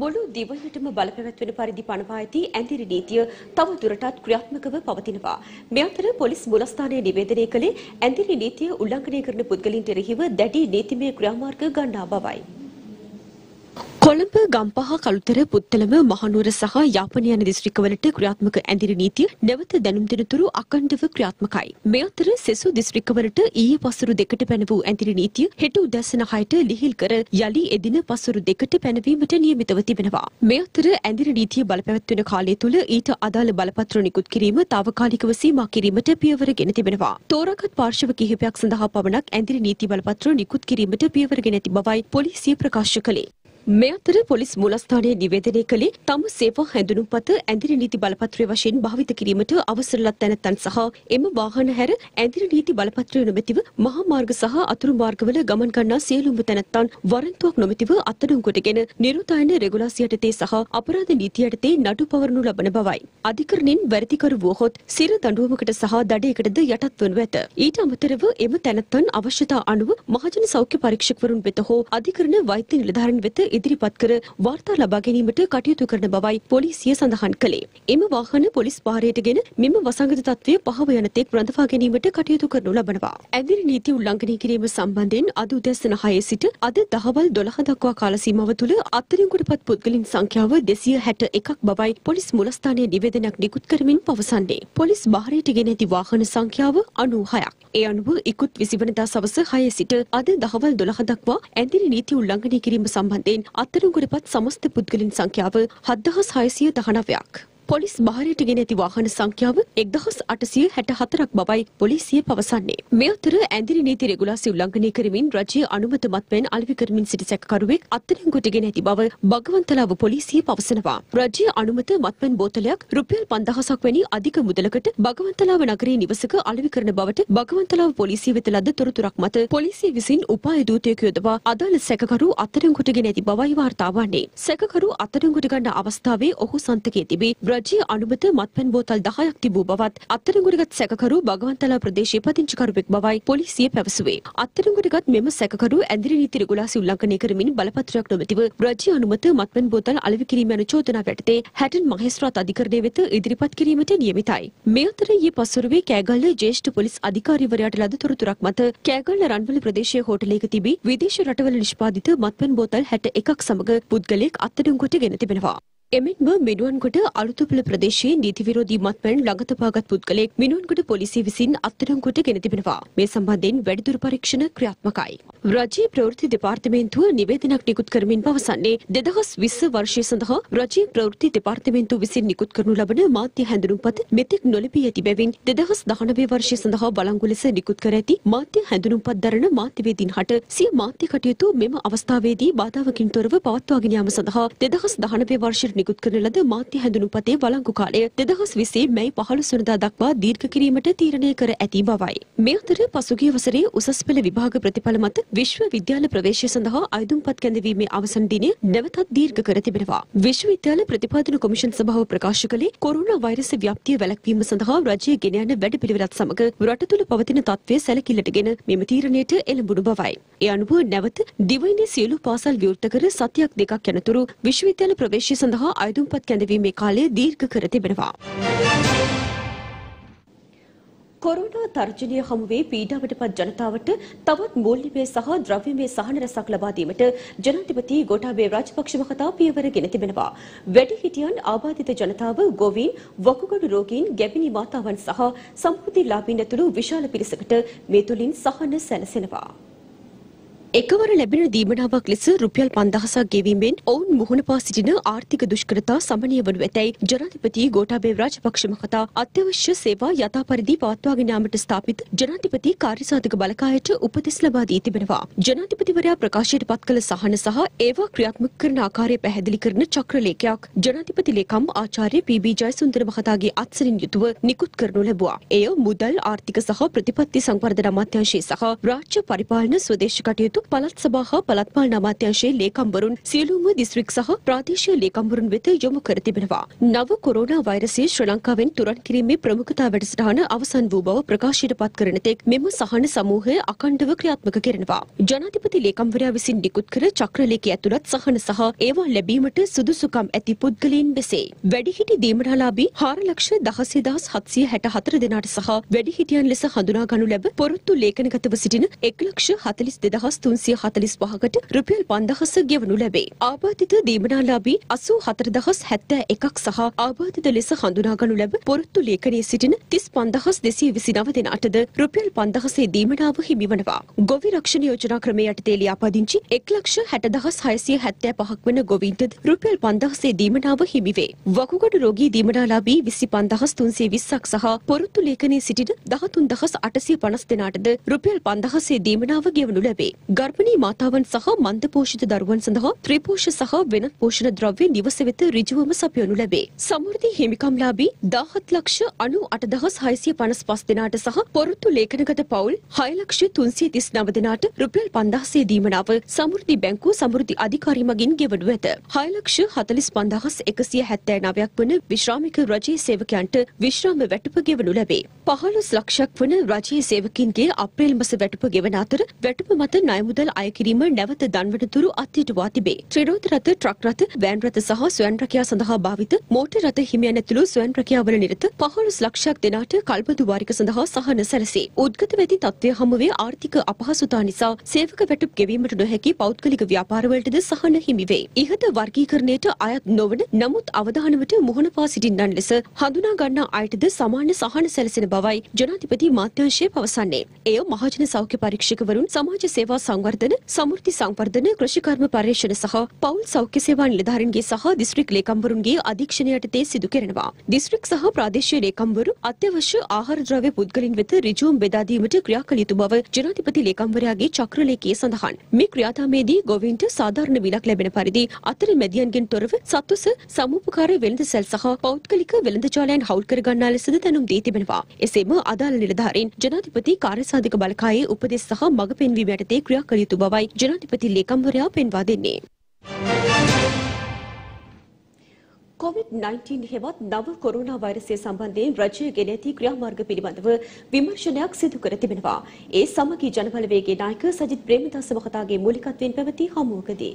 මුළු දිවයිනටම බලපැවැත්වෙන පරිදි පනවා ඇති ඇඳිරි නීතිය තව දුරටත් ක්‍රියාත්මකව පවතිනවා. මේ අතර පොලිස් මුලස්ථානයේ නිවේදනය කළේ ඇඳිරි නීතිය උල්ලංඝනය කරන පුද්ගලයින්ට එරෙහිව දැඩි නීතිමය ක්‍රියාමාර්ග ගන්නා බවයි. කොළඹ ගම්පහ කළුතර පුත්තලම මහනුවර සහ යාපනය යන දිස්ත්‍රික්කවලට ක්‍රියාත්මක ඇඳිරි නීතිය නැවත දැනුම් දෙනතුරු අකණ්ඩව ක්‍රියාත්මකයි. මේ අතර සෙසු දිස්ත්‍රික්කවලට ඊයේ පසුරු දෙකට පැන වූ ඇඳිරි නීතිය හෙට උදැසන හයට ලිහිල් කර යලි එදින පසුරු දෙකට පැනවීමට නියමිතව තිබෙනවා. මේ අතර ඇඳිරි නීතිය බලපැවැත්වෙන කාලය තුළ ඊට අදාළ බලපත්‍ර නිකුත් කිරීම తాවකාලිකව සීමා කිරීමට පියවරගෙන තිබෙනවා. තෝරාගත් පාර්ශව කිහිපයක් සඳහා පමණක් ඇඳිරි නීති බලපත්‍ර නිකුත් කිරීමට පියවරගෙන ඇති බවයි පොලිසිය ප්‍රකාශ කළේ. මේ අතර පොලිස් මූලස්ථානයේ නිවේදනය කළේ තම සේවා හැඳුනුම්පත ඇඳිරි නීති බලපත්‍රය වශයෙන් භාවිත කිරීමට අවසර ලත් තැනැත්තන් සහ එම වාහන හැර ඇඳිරි නීති බලපත්‍රය නොමැතිව මහා මාර්ග සහ අතුරු මාර්ගවල ගමන් ගන්නා සියලුම තැනැත්තන් වරන්තුවක් නොමැතිව අත්අඩංගුවටගෙන නිරෝධායන රෙගුලාසි යටතේ සහ අපරාධ නීති යටතේ නඩු පවරනු ලබන බවයි. අධිකරණයෙන් වැරදිකරු වුවහොත් සිර දඬුවමකට සහ දඩයකටද යටත් වනු ඇත. ඊට අමතරව එම තැනැත්තන් අවශ්‍යතා අනුව මහජන සෞඛ්‍ය පරීක්ෂකවරුන් වෙත හෝ අධිකරණ වෛද්‍ය නිලධාරීන් වෙත ඉදිරිපත් කර වාර්තා ලබා ගැනීමට කටයුතු කරන බවයි පොලිසිය සඳහන් කළේ. එම වාහන පොලිස් භාරයටගෙන මෙම වසංගත තත්ත්වය පහව යන තෙක් රඳවා ගැනීමට කටයුතු කරනු ලබනවා. ඇඳිරි නීති උල්ලංඝනය කිරීම සම්බන්ධයෙන් අද උදැසන 6 සිට අද දහවල් 12 දක්වා කාල සීමාව තුළ අත්අඩංගුවටපත් පුද්ගලින් සංඛ්‍යාව 261ක් බවයි පොලිස් මුලස්ථානයේ නිවේදනයක් නිකුත් කරමින් පවසන්නේ. පොලිස් භාරයට ගෙන ඇති වාහන සංඛ්‍යාව 96ක්. ඒ අනුව ඉකුත් 20 වනදා සවස 6 සිට අද දහවල් 12 දක්වා ඇඳිරි නීති උල්ලංඝනය කිරීම සම්බන්ධයෙන් අත්අඩංගුවටපත් සමස්ත පුද්ගලින් සංඛ්‍යාව 7619ක්. පොලිස් භාරයට ගෙන ඇති වාහන සංඛ්‍යාව 1864ක් බවයි පොලිසිය පවසන්නේ. මේ අතර ඇඳිරි නීති රෙගුලාසි උල්ලංඝනය කරමින් රජයේ අනුමත මත්පැන් අලෙවි කරමින් සිටි සැකකරුවෙක් අත්අඩංගුවට ගෙන ඇති බව භගවන්තලාව පොලිසිය පවසනවා. රජයේ අනුමත මත්පැන් බෝතලයක් රුපියල් 5000ක් වැනි අධික මුදලකට භගවන්තලාව නගරයේ නිවසක අලෙවි කරන බවට භගවන්තලාව පොලිසිය වෙත ලද තොරතුරක් මත පොලිසිය විසින් උපාය දූතයෙකු යොදවා අදාළ සැකකරු අත්අඩංගුවට ගෙන ඇති බවයි වාර්තා වන්නේ. සැකකරු අත්අඩංගුවට ගන්න අවස්ථාවේ ඔහු සන්තකයේ තිබී රජයේ අනුමත මත්පැන් බෝතල් 10ක් තිබූ බවත් අත්අඩංගුවටගත් සැකකරු භගවන්තලා ප්‍රදේශයේ පදිංචිකරුවෙක් බවයි පොලිසිය පැවසුවේ. අත්අඩංගුවටගත් මෙම සැකකරු ඇඳිරි නීති රෙගුලාසි උල්ලංඝනය කරමින් බලපත්‍රයක් නොමැතිව රජයේ අනුමත මත්පැන් බෝතල් අලෙවි කිරීම යන චෝදනාව යටතේ හැටන් මහේස්ත්‍රාත් අධිකරණය වෙත ඉදිරිපත් කිරීමට නියමිතයි. මේ අතර ඊයේ පස්වරුවේ කෑගල්ල ජ්‍යෙෂ්ඨ පොලිස් අධිකාරිවරයාට ලද තොරතුරක් මත කෑගල්ල රන්වල ප්‍රදේශයේ හෝටලයක තිබී විදේශ රටවල නිෂ්පාදිත මත්පැන් බෝතල් 61ක් සමග පුද්ගලයෙක් අත්අඩංගුවට ගෙන තිබෙනවා. එමෙන්ම මිනුවන්ගොඩ අලුතුපුල ප්‍රදේශයේ නීති විරෝධී මත්පැන් ළඟතපාගත් පුද්ගලයෙක් මිනුවන්ගොඩ පොලිසිය විසින් අත්අඩංගුවට ගෙන තිබෙනවා. මේ සම්බන්ධයෙන් වැඩිදුර පරීක්ෂණ ක්‍රියාත්මකයි. රජයේ ප්‍රවෘත්ති දෙපාර්තමේන්තුව නිවේදනයක් නිකුත් කරමින් පවසන්නේ 2020 වර්ෂය සඳහා රජයේ ප්‍රවෘත්ති දෙපාර්තමේන්තුව විසින් නිකුත් කරනු ලබන මාධ්‍ය හැඳුනුම්පත මෙතෙක් නොලැබී ඇති බැවින් 2019 වර්ෂය සඳහා බලංගු ලෙස නිකුත් කර ඇති මාධ්‍ය හැඳුනුම්පත් දරන මාධ්‍යවේදීන් හට සිය මාධ්‍ය කටයුතු මෙම අවස්ථාවේදී බාධාවකින් තොරව පවත්වාගෙන යාම සඳහා 2019 වර්ෂයට නිකුත් කරන ලද මාධ්‍ය හැඳුනුම්පතේ වළංගු කාලය 2020 මැයි 15 වනදා දක්වා දීර්ඝ කිරීමට තීරණය කර ඇති බවයි. මේ අතර පසුගිය වසරේ උසස් පෙළ විභාග ප්‍රතිඵල මත විශ්ව විද්‍යාල ප්‍රවේශය සඳහා අයදුම්පත් කැඳවීමේ අවසන් දිනය නැවතත් දීර්ඝ කර තිබෙනවා. විශ්වවිද්‍යාල ප්‍රතිපාදන කොමිෂන් සභාව ප්‍රකාශ කළේ කොරෝනා වෛරස් ව්‍යාප්තිය වැළැක්වීම සඳහා රජය ගෙන යන වැඩපිළිවෙලත් සමග රට තුළ පවතින තත්ත්වය සැලකිල්ලටගෙන මෙම තීරණයට එළඹුණු බවයි. ඒ අනුව නැවත දිවයිනේ සියලු පාසල් විවෘත කර සතියක් දෙකක් යනතුරු විශ්වවිද්‍යාල ප්‍රවේශය සඳහා අයදුම්පත් කැඳවීමේ කාලය දීර්ඝ කර තිබෙනවා. කොරෝනා තර්ජනය හමුවේ පීඩාවට පත් ජනතාවට තවත් මූල්‍යමය සහ ද්‍රව්‍යමය සහන රැසක් ලබා දීමට ජනාධිපති ගෝඨාභය රාජපක්ෂ මහතා පියවර ගෙන තිබෙනවා. වැඩිහිටියන් ආබාධිත ජනතාව ගොවීන්, වකුගඩු රෝගීන්, ගැබිණි මාතාවන් සහ සම්පූර්ණලාභීන් ඇතුළු විශාල පිරිසකට මේ තුලින් සහන සැලසෙනවා. එකවර ලැබෙන දීමනාවක් ලෙස රුපියල් 5000ක් ගෙවීමෙන් ඔවුන් මුහුණ පා සිටින ආර්ථික දුෂ්කරතා සමනය වනු ඇතැයි ජනාධිපති ගෝඨාභය රාජපක්ෂ මහතා අත්‍යවශ්‍ය සේවා යථා පරිදි පවත්වාගෙන යාමට ස්ථාපිත ජනාධිපති කාර්යසාධක බලකායට උපදෙස් ලබා දී තිබෙනවා. ජනාධිපතිවරයා ප්‍රකාශයට පත් කළ සහන සහ ඒවා ක්‍රියාත්මක කරන ආකාරය පැහැදිලි කරන චක්‍රලේඛයක් ජනාධිපති ලේකම් ආචාර්ය පී.බී. ජයසුන්දර මහතාගේ අත්සනින් යුතුව නිකුත් කරනු ලැබුවා. එය මුදල් ආර්ථික සහ ප්‍රතිපත්ති සංවර්ධන අමාත්‍යාංශය සහ රාජ්‍ය පරිපාලන ස්වදේශ කටයුතු පළාත් සභා හා පළාත් පාලන අමාත්‍යාංශයේ ලේකම්වරුන් සියලුම දිස්ත්‍රික් සහ ප්‍රාදේශීය ලේකම්වරුන් වෙත යොමු කර තිබෙනවා. නව කොරෝනා වෛරසය ශ්‍රී ලංකාවෙන් තුරන් කිරීමේ ප්‍රමුඛතා වැඩසටහන අවසන් වූ බව ප්‍රකාශයට පත් කරන තෙක් මෙම සහන සමූහය අඛණ්ඩව ක්‍රියාත්මක කරනවා. ජනාධිපති ලේකම්වරයා විසින් නිකුත් කර චක්‍රලේඛය ඇතුළත් සහන සහ ඒවා ලැබීමට සුදුසුකම් ඇති පුද්ගලයන් වෙසේ. වැඩිහිටි දීමනාලාභී 4,16,764 දෙනාට සහ වැඩිහිටියන් ලෙස හඳුනා ගනු ලැබ පොරොත්තු ලේඛනගතව සිටින 1,42,345කට රුපියල් 5000 ගෙවනු ලැබේ. ආබාධිත දීමනාලාභී 84071ක් සහ ආබාධිත ලෙස හඳුනා ගනු ලැබ පොරොත්තු ලේඛනයේ සිටින 35229 දෙනාටද රුපියල් 5000 දීමනාව හිමිවනවා. ගොවි රක්ෂණ යෝජනා ක්‍රමය යටතේ ලියාපදිංචි 1,66,675ක් වන ගොවීන්ටද රුපියල් 5000 දීමනාව හිමිවේ. වකුගඩු රෝගී දීමනාලාභී 25320ක් සහ පොරොත්තු ලේඛනයේ සිටින 13850 දෙනාටද රුපියල් 5000 දීමනාව ගෙවනු ලැබේ. ගර්භණී මාතාවන් සහ මන්ද පෝෂිත දරුවන් සඳහා ත්‍රිපෝෂ සහ වෙනත් පෝෂණ ද්‍රව්‍ය නිවස වෙත ඍජුවම සපයනු ලැබේ. සමෘද්ධි හිමිකම්ලාභී 17 ලක්ෂ 98655 දෙනාට සහ පොරොත්තු ලේඛනගත පවුල් 6 ලක්ෂ 339 දෙනාට රුපියල් 5000 දීමනාව සමෘද්ධි බැංකුව සමෘද්ධි අධිකාරී මගින් ගෙවනු ඇත. 6 ලක්ෂ 45179ක් වන විශ්‍රාමික රජයේ සේවකයන්ට විශ්‍රාම වැටුප ගෙවනු ලැබේ. 15 ලක්ෂයක් වන රජයේ සේවකින්ගේ අප්‍රේල් මාස වැටුප ගෙවන අතර වැටුප මත ණය මුදල් අය කිරීම නැවත දන්වන තුරු අත්හිටුවා තිබේ. ත්‍රිරෝද රථ, ට්‍රක් රථ, වෑන් රථ සහ ස්වයං රැකියා සඳහා භාවිත මෝටර් රථ හිමියන් ඇතුළු ස්වයං රැකියාවල නිරත 15 ලක්ෂයක් දෙනාට කල්පතු වාරික සඳහා සහන සැලසේ. උද්ගත වෙති තත්ත්වය හමුවේ ආර්ථික අපහසුතා නිසා සේවක වැටුප් ගෙවීමට නොහැකි පෞද්ගලික ව්‍යාපාරවලටද සහන හිමි වේ. ඉහත වර්ගීකරණයට අයත් නොවන නමුත් අවධානමට මුහුණ පා සිටින්නන් ලෙස හඳුනා ගන්නා අයටද සමාන සහන සැලසෙන බවයි ජනාධිපති මාධ්‍යංශය පවසන්නේ. එය මහජන සෞඛ්‍ය පරීක්ෂකවරුන් සමාජ සේවා සංවර්ධන, සමෘද්ධි සංවර්ධන, කෘෂිකර්ම පර්යේෂණ සහ පවුල් සෞඛ්‍ය සේවා නිලධාරීන්ගේ සහ දිස්ත්‍රික් ලේකම්වරුන්ගේ අධීක්ෂණය යටතේ සිදු කරනවා. දිස්ත්‍රික් සහ ප්‍රාදේශීය ලේකම්වරු අත්‍යවශ්‍ය ආහාර ද්‍රව්‍ය පුද්ගලින් වෙත ඍජුවම බෙදා දීමට ක්‍රියා කළ යුතු බව ජනාධිපති ලේකම්වරයාගේ චක්‍රලේඛයේ සඳහන්. මේ ක්‍රියාදාමයේදී ගොවීන්ට සාධාරණ මිලක් ලැබෙන පරිදි අතර මැදියන්ගෙන් තොරව සත්වස සමූපකාර වෙළඳ සැල් සහ පෞද්ගලික වෙළඳ ජාලයන් හවුල් කර ගන්නා ලෙසද දැනුම් දී තිබෙනවා. එසේම අදාළ නිලධාරීන් ජනාධිපති කාර්යසාධක බලකායේ උපදෙස් සහ මඟ පෙන්වීම යටතේ ක්‍රියා කළ යුතු බවයි ජනාධිපති ලේකම්වරයා පෙන්වා දෙන්නේ. කොවිD-19 හෙවත් නව කොරෝනා වෛරසය සම්බන්ධයෙන් රජය ගෙන ඇති ක්‍රියාමාර්ග පිළිබඳව විමර්ශනයක් සිදු කර තිබෙනවා. ඒ සමගී ජනබලවේගයේ නායක සජිත් ප්‍රේමදාස මහතාගේ මූලිකත්වයෙන් පැවති හමුවකදී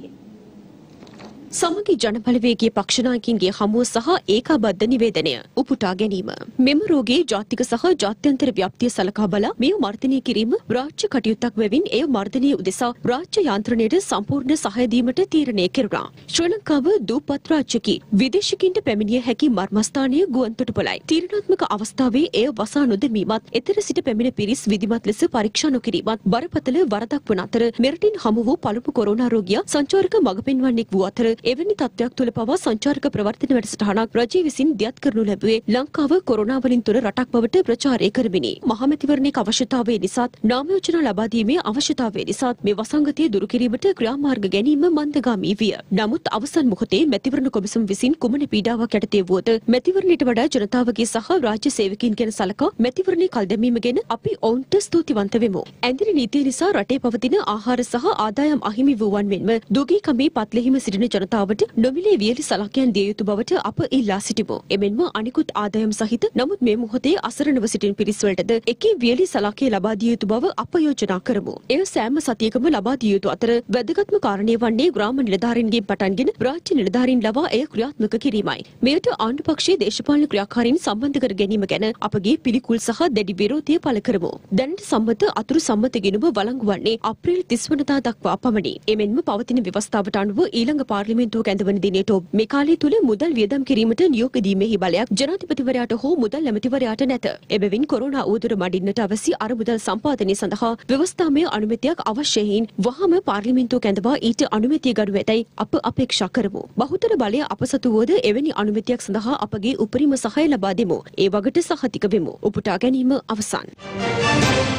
සමගි ජනබලවේගයේ පක්ෂනායකින්ගේ හමුව සහ ඒකාබද්ධ නිවේදනය උපුටා ගැනීම. මෙම රෝගයේ ජාතික සහ ජාත්‍යන්තර ව්‍යාප්තිය සලකා බලා මෙය මර්ධනය කිරීම රාජ්‍ය කටයුත්තක් වෙමින් එය මර්ධනය උදෙසා රාජ්‍ය යාන්ත්‍රණයට සම්පූර්ණ සහය දීමට තීරණය කෙරුණා. ශ්‍රී ලංකාව දූපත් රාජ්‍යකි. විදේශිකින්ට පැමිණිය හැකි මර්මස්ථානය ගුවන්තොටුපළයි. තීරණාත්මක අවස්ථාවේ එය වසා නොදැමීමත්, එතර සිට පැමිණ පිරිස් විධිමත් ලෙස පරීක්ෂා නොකිරීමත් බරපතල වරදක් වන අතර මෙරටින් හමු වූ පළමු කොරෝනා රෝගියා සංචාරක මඟ පෙන්වන්නෙක් වූ අතර එවැනි තත්ත්වයක් තුළ පවා සංචාරක ප්‍රවර්තන වැඩසටහනක් රජය විසින් දියත් කරනු ලැබුවේ ලංකාව කොරෝනා වලින් තොර රටක් බවට ප්‍රචාරය කරමිනි. මහමැතිවරණයක අවශ්‍යතාවය නිසාත් නාමයෝජනා ලබා දීමේ අවශ්‍යතාවය නිසාත් මේ වසංගතය දුරු කිරීමට ක්‍රියාමාර්ග ගැනීම මන්දගාමී විය. නමුත් අවසන් මොහොතේ මැතිවරණ කොමිසම විසින් කුමන පීඩාවක් යටතේ වුවද මැතිවරණයට වඩා ජනතාවගේ සහ රාජ්‍ය සේවකයින් ගැන සලකා මැතිවරණය කල් දැමීම ගැන අපි ඔවුන්ට ස්තුතිවන්ත වෙමු. ඇඳිරි නීතිය නිසා රටේ පවතින ආහාර සහ ආදායම් අහිමි වූවන් මෙන්ම දුගී කමේ පත්ලෙහිම සිටින ජනතාවට නොමිලේ වියලි සලකයන් දිය යුතු බවට අප ඉල්ලා සිටිමු. එමෙන්ම අනිකුත් ආදායම් සහිත නමුත් මේ මොහොතේ අසරණව සිටින පිරිස්වලටද එකී වියලි සලකය ලබා දිය යුතු බව අප යෝජනා කරමු. එය සෑම සතියකම ලබා දිය යුතු අතර වැදගත්ම කාරණය වන්නේ ග්‍රාම නිලධාරීන්ගෙන් පටන්ගෙන රාජ්‍ය නිලධාරීන් ලවා එය ක්‍රියාත්මක කිරීමයි. මෙයට ආණ්ඩු පක්ෂයේ දේශපාලන ක්‍රියාකාරීන් සම්බන්ධ කර ගැනීම ගැන අපගේ පිළිකුල් සහ දැඩි විරෝධය පළ කරමු. දැනට සම්මත අතුරු සම්මත ගෙනුම වළංගු වන්නේ අප්‍රේල් 30 වනදා දක්වා පමණි. එමෙන්ම පවතින ව්‍යවස්ථාවට අනුව ඊළඟ පාර්ලිමේන්තුව කැඳවන දිනයට මේ කාලය තුල මුදල් වියදම් කිරීමට නියෝග දීමේහි බලයක් ජනාධිපතිවරයාට හෝ මුදල් ඇමතිවරයාට නැත. එබැවින් කොරෝනා ඌදුර මඩින්නට අවසි අරමුදල් සම්පාදනය සඳහා ව්‍යවස්ථාමය අනුමැතියක් අවශ්‍යයින් වහම පාර්ලිමේන්තුව කැඳවා ඊට අනුමැතිය ගනු ඇතැයි අප අපේක්ෂා කරමු. බහුතර බලය අප සතු වුවද එවැනි අනුමැතියක් සඳහා අපගේ උපරිම සහය ලබා දෙමු. ඒ වගට සහතික වෙමු. උපුටා ගැනීම අවසන්.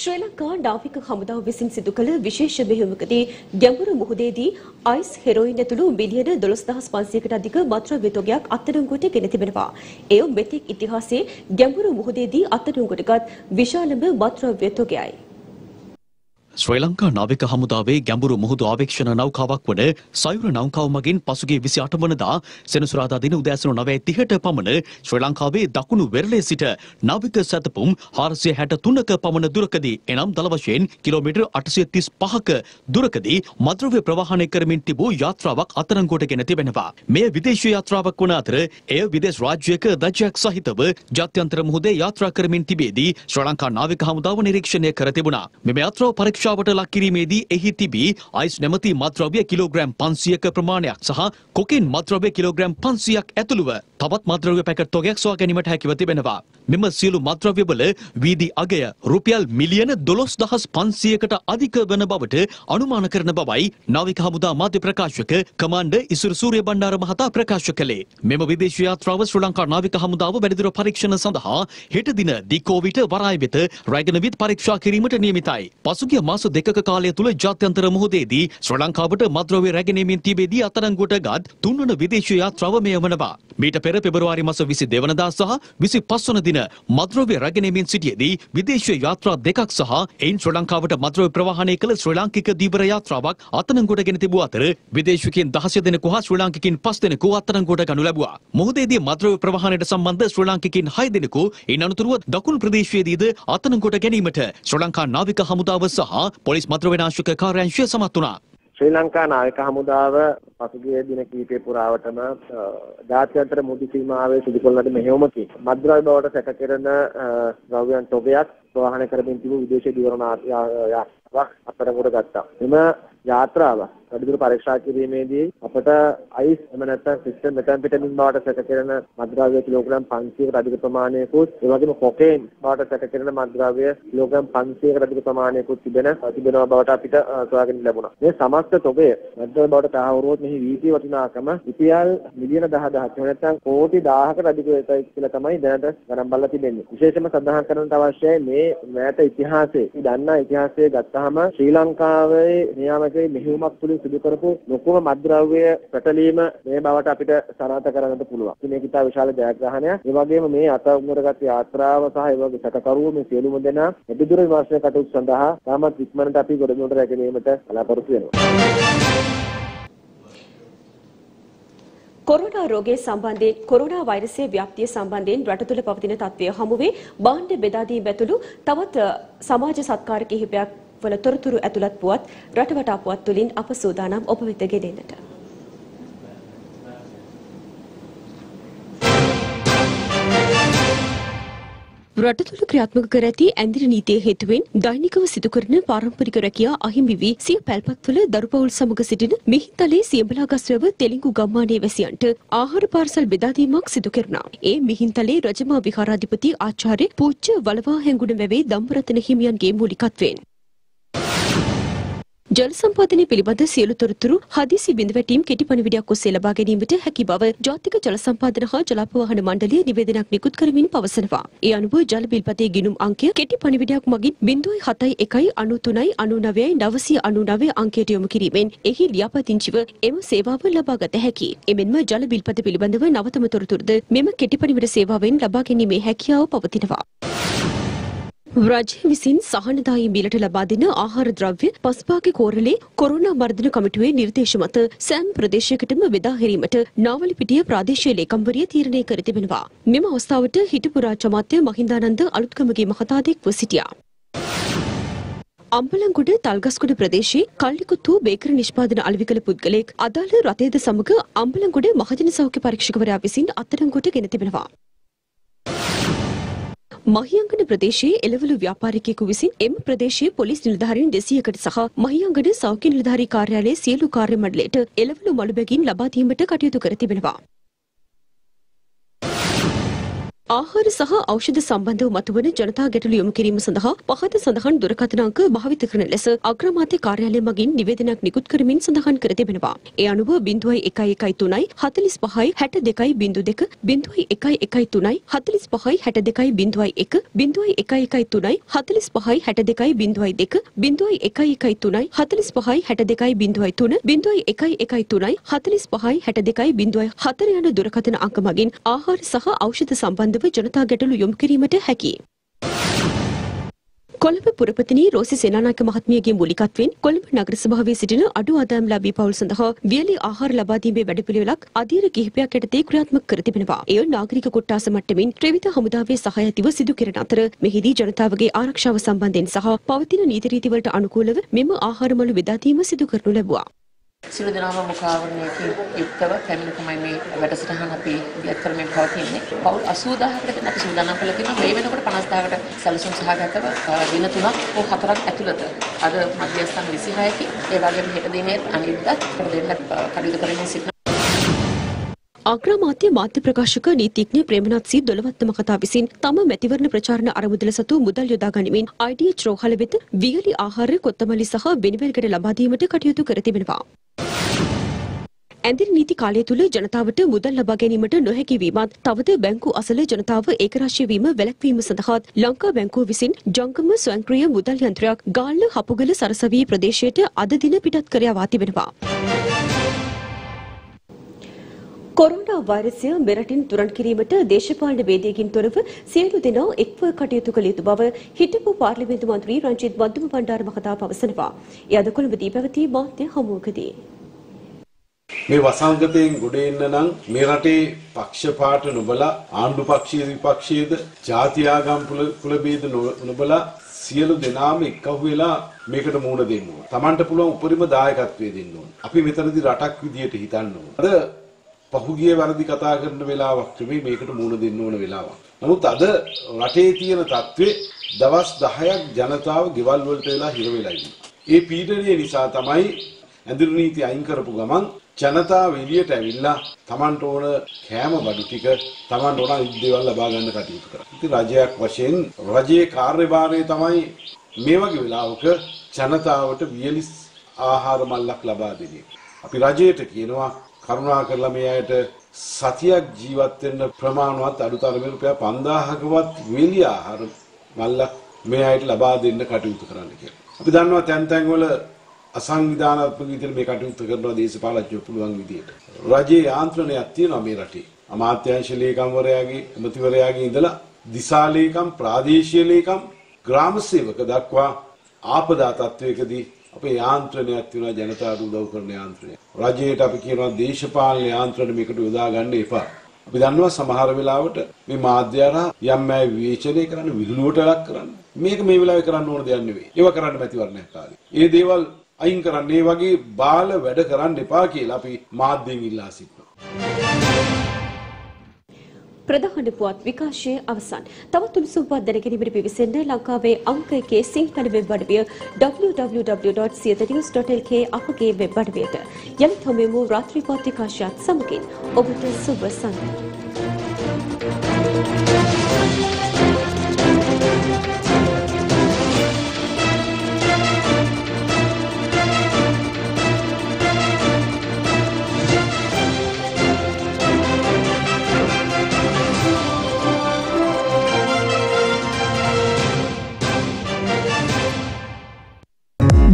ශ්‍රී ලංකා නාවික හමුදාව විසින් සිදු කළ විශේෂ මෙහෙයුමකදී ගැඹුරු මුහුදේදී අයිස් හෙරෝයින් ඇතුළු මිලියන 12500කට අධික මත්ද්‍රව්‍ය තොගයක් අත්අඩංගුවට ගෙන තිබෙනවා. එය මෙතෙක් ඉතිහාසයේ ගැඹුරු මුහුදේදී අත්අඩංගුවටගත් විශාලම මත්ද්‍රව්‍ය තොගයයි. ශ්‍රී ලංකා නාවික හමුදාවේ ගැඹුරු මුහුදු ආවේක්ෂණ නෞකාවක් වන සයුර නෞකාව මගින් පසුගිය 28 වනදා සෙනසුරාදා දින උදෑසන 9:30ට පමණ ශ්‍රී ලංකාවේ දකුණු වෙරළේ සිට නාවික සැතපුම් 463ක පමණ දුරකදී එනම් දල වශයෙන් කිලෝමීටර් 835ක දුරකදී මද්‍රව්‍ය ප්‍රවාහනය කරමින් තිබූ යාත්‍රාවක් අත්අඩංගුවට ගෙන තිබෙනවා. මෙය විදේශ යාත්‍රාවක් වන අතර එය විදේශ රාජ්‍යයක දජයක් සහිතව ජාත්‍යන්තර මුහුදේ යාත්‍රා කරමින් තිබේදී ශ්‍රී ලංකා නාවික හමුදාව නිරීක්ෂණය කර තිබුණා. මෙම යාත්‍රාව පරීක්ෂා පරීක්ෂාවට ලක් කිරීමේදී එහි තිබී අයිස් නැමැති මත්ද්‍රව්‍ය කිලෝග්‍රෑම් 500ක ප්‍රමාණයක් සහ කොකේන් මත්ද්‍රව්‍ය කිලෝග්‍රෑම් 500ක් ඇතුළුව තවත් මත්ද්‍රව්‍ය පැකට් තොගයක් සොයා ගැනීමට හැකිව තිබෙනවා. මෙම සියලු මත්ද්‍රව්‍යවල වීදි අගය රුපියල් මිලියන 12500කට අධික වන බවට අනුමාන කරන බවයි නාවික හමුදා මාධ්‍ය ප්‍රකාශක කමාන්ඩර් ඉසුරු සූරිය බණ්ඩාර මහතා ප්‍රකාශ කළේ. මෙම විදේශ යාත්‍රාව ශ්‍රී ලංකා නාවික හමුදාව වැඩිදුර පරීක්ෂණ සඳහා හෙට දින දිකෝවිට වරාය වෙත රැගෙන විත් පරීක්ෂා කිරීමට නියමිතයි. පසුගිය මාස දෙකක කාලය තුළ ජාත්‍යන්තර මුහුදේදී ශ්‍රී ලංකාවට මත්ද්‍රව්‍ය රැගෙනීමෙන් තිබෙදී අත්අඩංගුවට ගත් තුන්වන විදේශ යාත්‍රාව මෙය වනවා. මීට පෙර පෙබරවාරි මාස 22 වනදා සහ 25 වන දින මද්‍රව්‍ය රැගෙනීමෙන් සිටියේදී විදේශ යාත්‍රා දෙකක් සහ එයින් ශ්‍රී ලංකාවට මද්‍රව්‍ය ප්‍රවාහනය කළ ශ්‍රී ලාංකික දීවර යාත්‍රාවක් අත්අඩංගුවට ගෙන තිබූ අතර විදේශිකයන් 16 දෙනෙකු හා ශ්‍රී ලාංකිකයන් 5 දෙනෙකු අත්අඩංගුවට ගනු ලැබුවා. මොහොතේදී මද්‍රව්‍ය ප්‍රවාහනයට සම්බන්ධ ශ්‍රී ලාංකිකයන් 6 දෙනෙකු ඉන් අනතුරුව දකුණු ප්‍රදේශයේදීද අත්අඩංගුවට ගැනීමට ශ්‍රී ලංකා නාවික හමුදාව සහ පොලිස් මද්‍රව්‍ය නාශක කාර්යාංශය සමත් වුණා. ශ්‍රී ලංකා නාවික හමුදාව පසුගිය දින කිහිපය පුරාවටම ජාත්‍යන්තර මුදු සීමාවේ සිදු කරන ලද මෙහෙයුමකින් මද්ද්‍රව්‍ය බවට සැක කෙරෙන ද්‍රව්‍යයන් තොගයක් ප්‍රවාහනය කරමින් තිබූ විදේශ දිවරණ යාත්‍රාවක් අත්අඩංගුවට ගත්තා. එම යාත්‍රාව වැඩිදුර පරීක්ෂා කිරීමේදී අපට අයිස් එම නැත්නම් සිස්ටම් මෙතැම්ෆෙටමින් බවට සැක කෙරෙන මත්ද්‍රව්‍ය කිලෝග්‍රෑම් 500කට අධික ප්‍රමාණයකුත් ඒ වගේම කොකේන් බවට සැක කෙරෙන මත්ද්‍රව්‍ය කිලෝග්‍රෑම් 500කට අධික ප්‍රමාණයකුත් තිබෙන තිබෙනවා බවට අපිට සොයාගෙන ලැබුණා. මේ සමස්ත තොගය මත්ද්‍රව්‍ය බවට තහවුරුවොත් මෙහි වීතිය වටිනාකම රුපියල් මිලියන 10000ක් එහෙම නැත්නම් කෝටි 1000කට අධික වෙතයි කියලා තමයි දැනට ගණන් බලලා තිබෙන්නේ. විශේෂයෙන්ම සඳහන් කරන්නට අවශ්‍යයි මේ මෑත ඉතිහාසයේ දන්නා ඉතිහාසයේ ගත්තාම ශ්‍රී ලංකාවේ නියාමකයේ මෙහෙයුමක් තුළින් සිදු කරපු ලොකුම මත්ද්‍රව්‍ය පැටලීම මේ බවට අපිට සනාථ කරගන්න පුළුවන්. ඉතින් මේක ඉතා විශාල ජයග්‍රහණයක්. ඒ වගේම මේ අත උමරගත් යාත්‍රාව සහ ඒ වගේ සැකකරුවෝ මේ සියලුම දෙනා වැඩිදුර විමර්ශන කටයුතු සඳහා තාමත් ඉක්මනට අපි ගොඩනගට රැගෙනීමට බලාපොරොත්තු වෙනවා. කොරෝනා රෝගය සම්බන්ධයෙන් කොරෝනා වෛරසයේ ව්‍යාප්තිය සම්බන්ධයෙන් රට තුළ පවතින තත්ත්වය හමුවේ භාණ්ඩ බෙදා දීම ඇතුළු තවත් සමාජ සත්කාර කිහිපයක් වල තොරතුරු ඇතුළත් පුවත් රටවටා පුවත් තුළින් අප සූදානම් ඔබ වෙත ගෙනෙන්නට. රට තුළ ක්‍රියාත්මක කර ඇති ඇඳිරි නීතිය හේතුවෙන් දෛනිකව සිදු කරන පාරම්පරික රැකියා අහිමි වී සිය පැල්පත් තුළ දරුපවුල් සමග සිටින මිහින්තලේ සියඹලාගස්වැව තෙලිඟු ගම්මානයේ වැසියන්ට ආහාර පාර්සල් බෙදා දීමක් සිදු කෙරුණා. ඒ මිහින්තලේ රජමා විහාරාධිපති ආචාර්ය පූජ්‍ය වලවා හැඟුණ වැවේ දම්රතන හිමියන්ගේ මූලිකත්වයෙන් ජල සම්පාදනය පිළිබඳ සියලු තොරතුරු හදිසි බිඳවැටීම් කෙටි පණිවිඩයක් ඔස්සේ ලබා ගැනීමට හැකි බව ජාතික ජල සම්පාදන හා ජලාපවාහන මණ්ඩලය නිවේදනයක් නිකුත් කරමින් පවසනවා. ඒ අනුව ජල බිල්පතේ ගිණුම් අංකය කෙටි පණිවිඩයක් මගින් 0.1.93.999 අංකයට යොමු කිරීමෙන් එහි ලියාපදිංචිව එම සේවාව ලබා ගත හැකියි. එමෙන්ම ජල බිල්පත පිළිබඳව නවතම තොරතුරුද මෙම කෙටි පණිවිඩ සේවාවෙන් ලබා ගැනීමේ හැකියාව පවතිනවා. රජය විසින් සහනදායී මිලට ලබා දෙන ආහාර ද්‍රව්‍ය පස්පාගේ කෝරළේ කොරෝනා මර්ධන කමිටුවේ නිර්දේශ මත සෑම් ප්‍රදේශයකටම බෙදා හැරීමට නාවලිපිටිය ප්‍රාදේශීය ලේකම්වරිය තීරණය කර තිබෙනවා. මෙම අවස්ථාවට හිටපු රාජ්‍ය අමාත්‍ය මහින්දානන්ද අලුත්ගමගේ මහතා එක්ව සිටියා. අම්බලන්ගොඩ තල්ගස්ගොඩ ප්‍රදේශයේ කල්ලිකුත්තු බේකර නිෂ්පාදන අලෙවි කළ පුද්ගලයෙක් අදාළ රථයද සමග අම්බලන්ගොඩ මහජන සෞඛ්‍ය පරීක්ෂකවරයා විසින් අත්අඩංගුවට ගෙන තිබෙනවා. මහියංගන ප්‍රදේශයේ එළවලු ව්‍යාපාරිකයෙකු විසින් එම ප්‍රදේශයේ පොලිස් නිලධාරීන් 200කට සහ මහියංගන සෞඛ්‍ය නිලධාරී කාර්යාලයේ සියලු කාර්ය මණ්ඩලයට එළවලු මළු බැගින් ලබා දීමට කටයුතු කර තිබෙනවා. ආහාර සහ ඖෂධ සම්බන්ධව මතුවන ජනතා ගැටලු යොමු කිරීම සඳහා පහත සඳහන් දුරකථන අංක භාවිත කරන ලෙස අග්‍රාමාත්‍ය කාර්යාලය මගින් නිවේදනයක් නිකුත් කරමින් සඳහන් කර තිබෙනවා. ඒ අනුව 0113 45යි 62යි 02 0113 45යි 62යි 01 0113 45යි 62යි 02 0113 45යි 62යි 03 0113 45යි 62යි 04 යන දුරකථන අංක මගින් ආහාර සහ ඖෂධ සම්බන්ධව ජනතා ගැටලු යොමු කිරීමට හැකියි. කොළඹ පුරපතිනී රෝසි සේනානායක මහත්මියගේ මූලිකත්වයෙන් කොළඹ නගර සභාවේ සිටින අඩු ආදායම් ලාභී පවුල් සඳහා වියලි ආහාර ලබා දීමේ වැඩපිළිවෙලක් අධීර කිහිපයක් යටතේ ක්‍රියාත්මක කර තිබෙනවා. එය නාගරික කොට්ටාස මට්ටමින් ත්‍රිවිධ හමුදාවේ සහය ඇතිව සිදු කෙරෙන අතර මෙහිදී ජනතාවගේ ආරක්ෂාව සම්බන්ධයෙන් සහ පවතින නීති රීතිවලට අනුකූලව මෙම ආහාර මළු බෙදා දීම සිදු කරනු ලැබුවා. සියලු දෙනාම මුඛාවරණයකින් යුක්තව පැමිණ තමයි මේ වැඩසටහන අපි ඉදිරියට කරමින් පවතින්නේ. පවුල් 80000කට අපි සූදානම් කළා තියෙනවා. මේ වෙනකොට 50000කට සැලසුම් සහගතව අ, දින 3ක් හෝ 4ක් ඇතුළත අද මධ්‍යස්ථාන 26කි. ඒ වගේම හෙට දිනේ අනිද්දාත් අපිට දෙන්න අ, කටයුතු කරමින් සිටිනවා. අග්‍රාමාත්‍ය මාධ්‍ය ප්‍රකාශක නීතිඥ ප්‍රේමනාත් සී දොළවත්තම කතා විසින් තම මැතිවරණ ප්‍රචාරණ අරමුදල සතු මුදල් යොදා ගනිමින් IDH රෝහල වෙත වියලි ආහාර කොත්තමල්ලි සහ බෙනිවැල්ගඩ ලබා දීමට කටයුතු කර තිබෙනවා. ඇඳිරි නීති කාලය තුළ ජනතාවට මුදල් ලබා ගැනීමට නොහැකි වීමත් තවද බැංකු අසල ජනතාව ඒකරාශී වීම වැළැක්වීම සඳහාත් ලංකා බැංකුව විසින් ජංගම ස්වයංක්‍රීය මුදල් යන්ත්‍රයක් ගාල්ල හපුගල සරසවී ප්‍රදේශයට අද දින පිටත් කර යවා තිබෙනවා. කොරෝනා වෛරසය මෙරටින් තුරන් කිරීමට දේශපාලන වේදිකකින් තොරව සියලු දෙනා එක්ව කටයුතු කළ යුතු බව හිටපු පාර්ලිමේන්තු මන්ත්‍රී රංජිත් වද්දුම බණ්ඩාර මහතා පවසනවා. එය අද කොළඹදී පැවති මාධ්‍ය හමුවකදී. මේ වසංගතයෙන් ගොඩ එන්න නම් මේ රටේ පක්ෂපාත නොබලා ආණ්ඩු පක්ෂීය විපක්ෂයේද ජාති ආගම් කුල කුල භේද නො- නොබලා සියලු දෙනාම එක්කහු වෙලා මේකට මුහුණ දෙන්න ඕන. Tamanට පුළුවන් උපරිම දායකත්වය දෙන්න ඕන. අපි මෙතනදී රටක් විදියට හිතන්න ඕන. අද පහුගිය වැරදි කතා කරන වෙලාවක් නෙමෙයි මේකට මුහුණ දෙන්න ඕන වෙලාවක්. නමුත් අද රටේ තියෙන තත්ත්වේ දවස් 10ක් ජනතාව ගෙවල් වලට වෙලා හිර වෙලා ඉන්නේ. ඒ පීඩනය නිසා තමයි ඇඳුරු නීති අයින් කරපු ගමන් ජනතාව එළියට ඇවිල්ලා Tamanට ඕන කෑම බඩු ටික Tamanට ඕන දේවල් ලබා ගන්න කටයුතු කරා. ඉතින් රජයක් වශයෙන් රජයේ කාර්යභාරය තමයි මේ වගේ වෙලාවක ජනතාවට වියලි ආහාර මල්ලක් ලබා දෙන එක. අපි රජයට කියනවා කරුණා කරලා මේ අයට සතියක් ජීවත් වෙන්න ප්‍රමාණවත් අඩුතරමේ රුපියල් 5000කවත් වියලි ආහාර මල්ලක් මේ අයට ලබා දෙන්න කටයුතු කරන්න කියලා. අපි දන්නවා තැන් තැන් වල අසංවිධානාත්මක විදිහට මේ කටයුතු කරනවා දේශපාලඥයෝ පුළුවන් විදිහට. රජයේ යාන්ත්‍රණයක් තියෙනවා මේ රටේ. අමාත්‍යාංශ ලේකම්වරයාගේ ඇමතිවරයාගේ ඉඳලා දිසා ලේකම් ප්‍රාදේශීය ලේකම් ග්‍රාම සේවක දක්වා ආපදා තත්වයකදී අපේ යාන්ත්‍රණයක් තියෙනවා ජනතාවට උදව් කරන යාන්ත්‍රණය. රජයට අපි කියනවා දේශපාලන යාන්ත්‍රණ මේකට යොදා ගන්න එපා. අපි දන්නවා සමහර වෙලාවට මේ මාධ්‍ය හරහා යම් අය විවේචනය කරන්න විහිළුවට ලක් කරන්න. මේක මේ වෙලාවේ කරන්න ඕන දෙයක් නෙවෙයි. ඒව කරන්න මැතිවරණයක් කාලේ. ඒ දේවල් අයින් කරන්න ඒ වගේ බාල වැඩ කරන්න එපා කියලා අපි මාධ්‍යයෙන් ඉල්ලා සිටිනවා. ප්‍රධාන පුවත් විකාශය අවසන්. තවත් උණුසුම් පුවත් දැනගැනීමට පිවිසෙන්න ලංකාවේ අංක එකේ සිංහල වෙබ් අඩවිය www.siethanews.lk අපගේ වෙබ් අඩවියට. යළිත් හමුවෙමු රාත්‍රී පුවත් විකාශයත් සමගින්. ඔබට සුබ සන්ධ්‍යාවක්.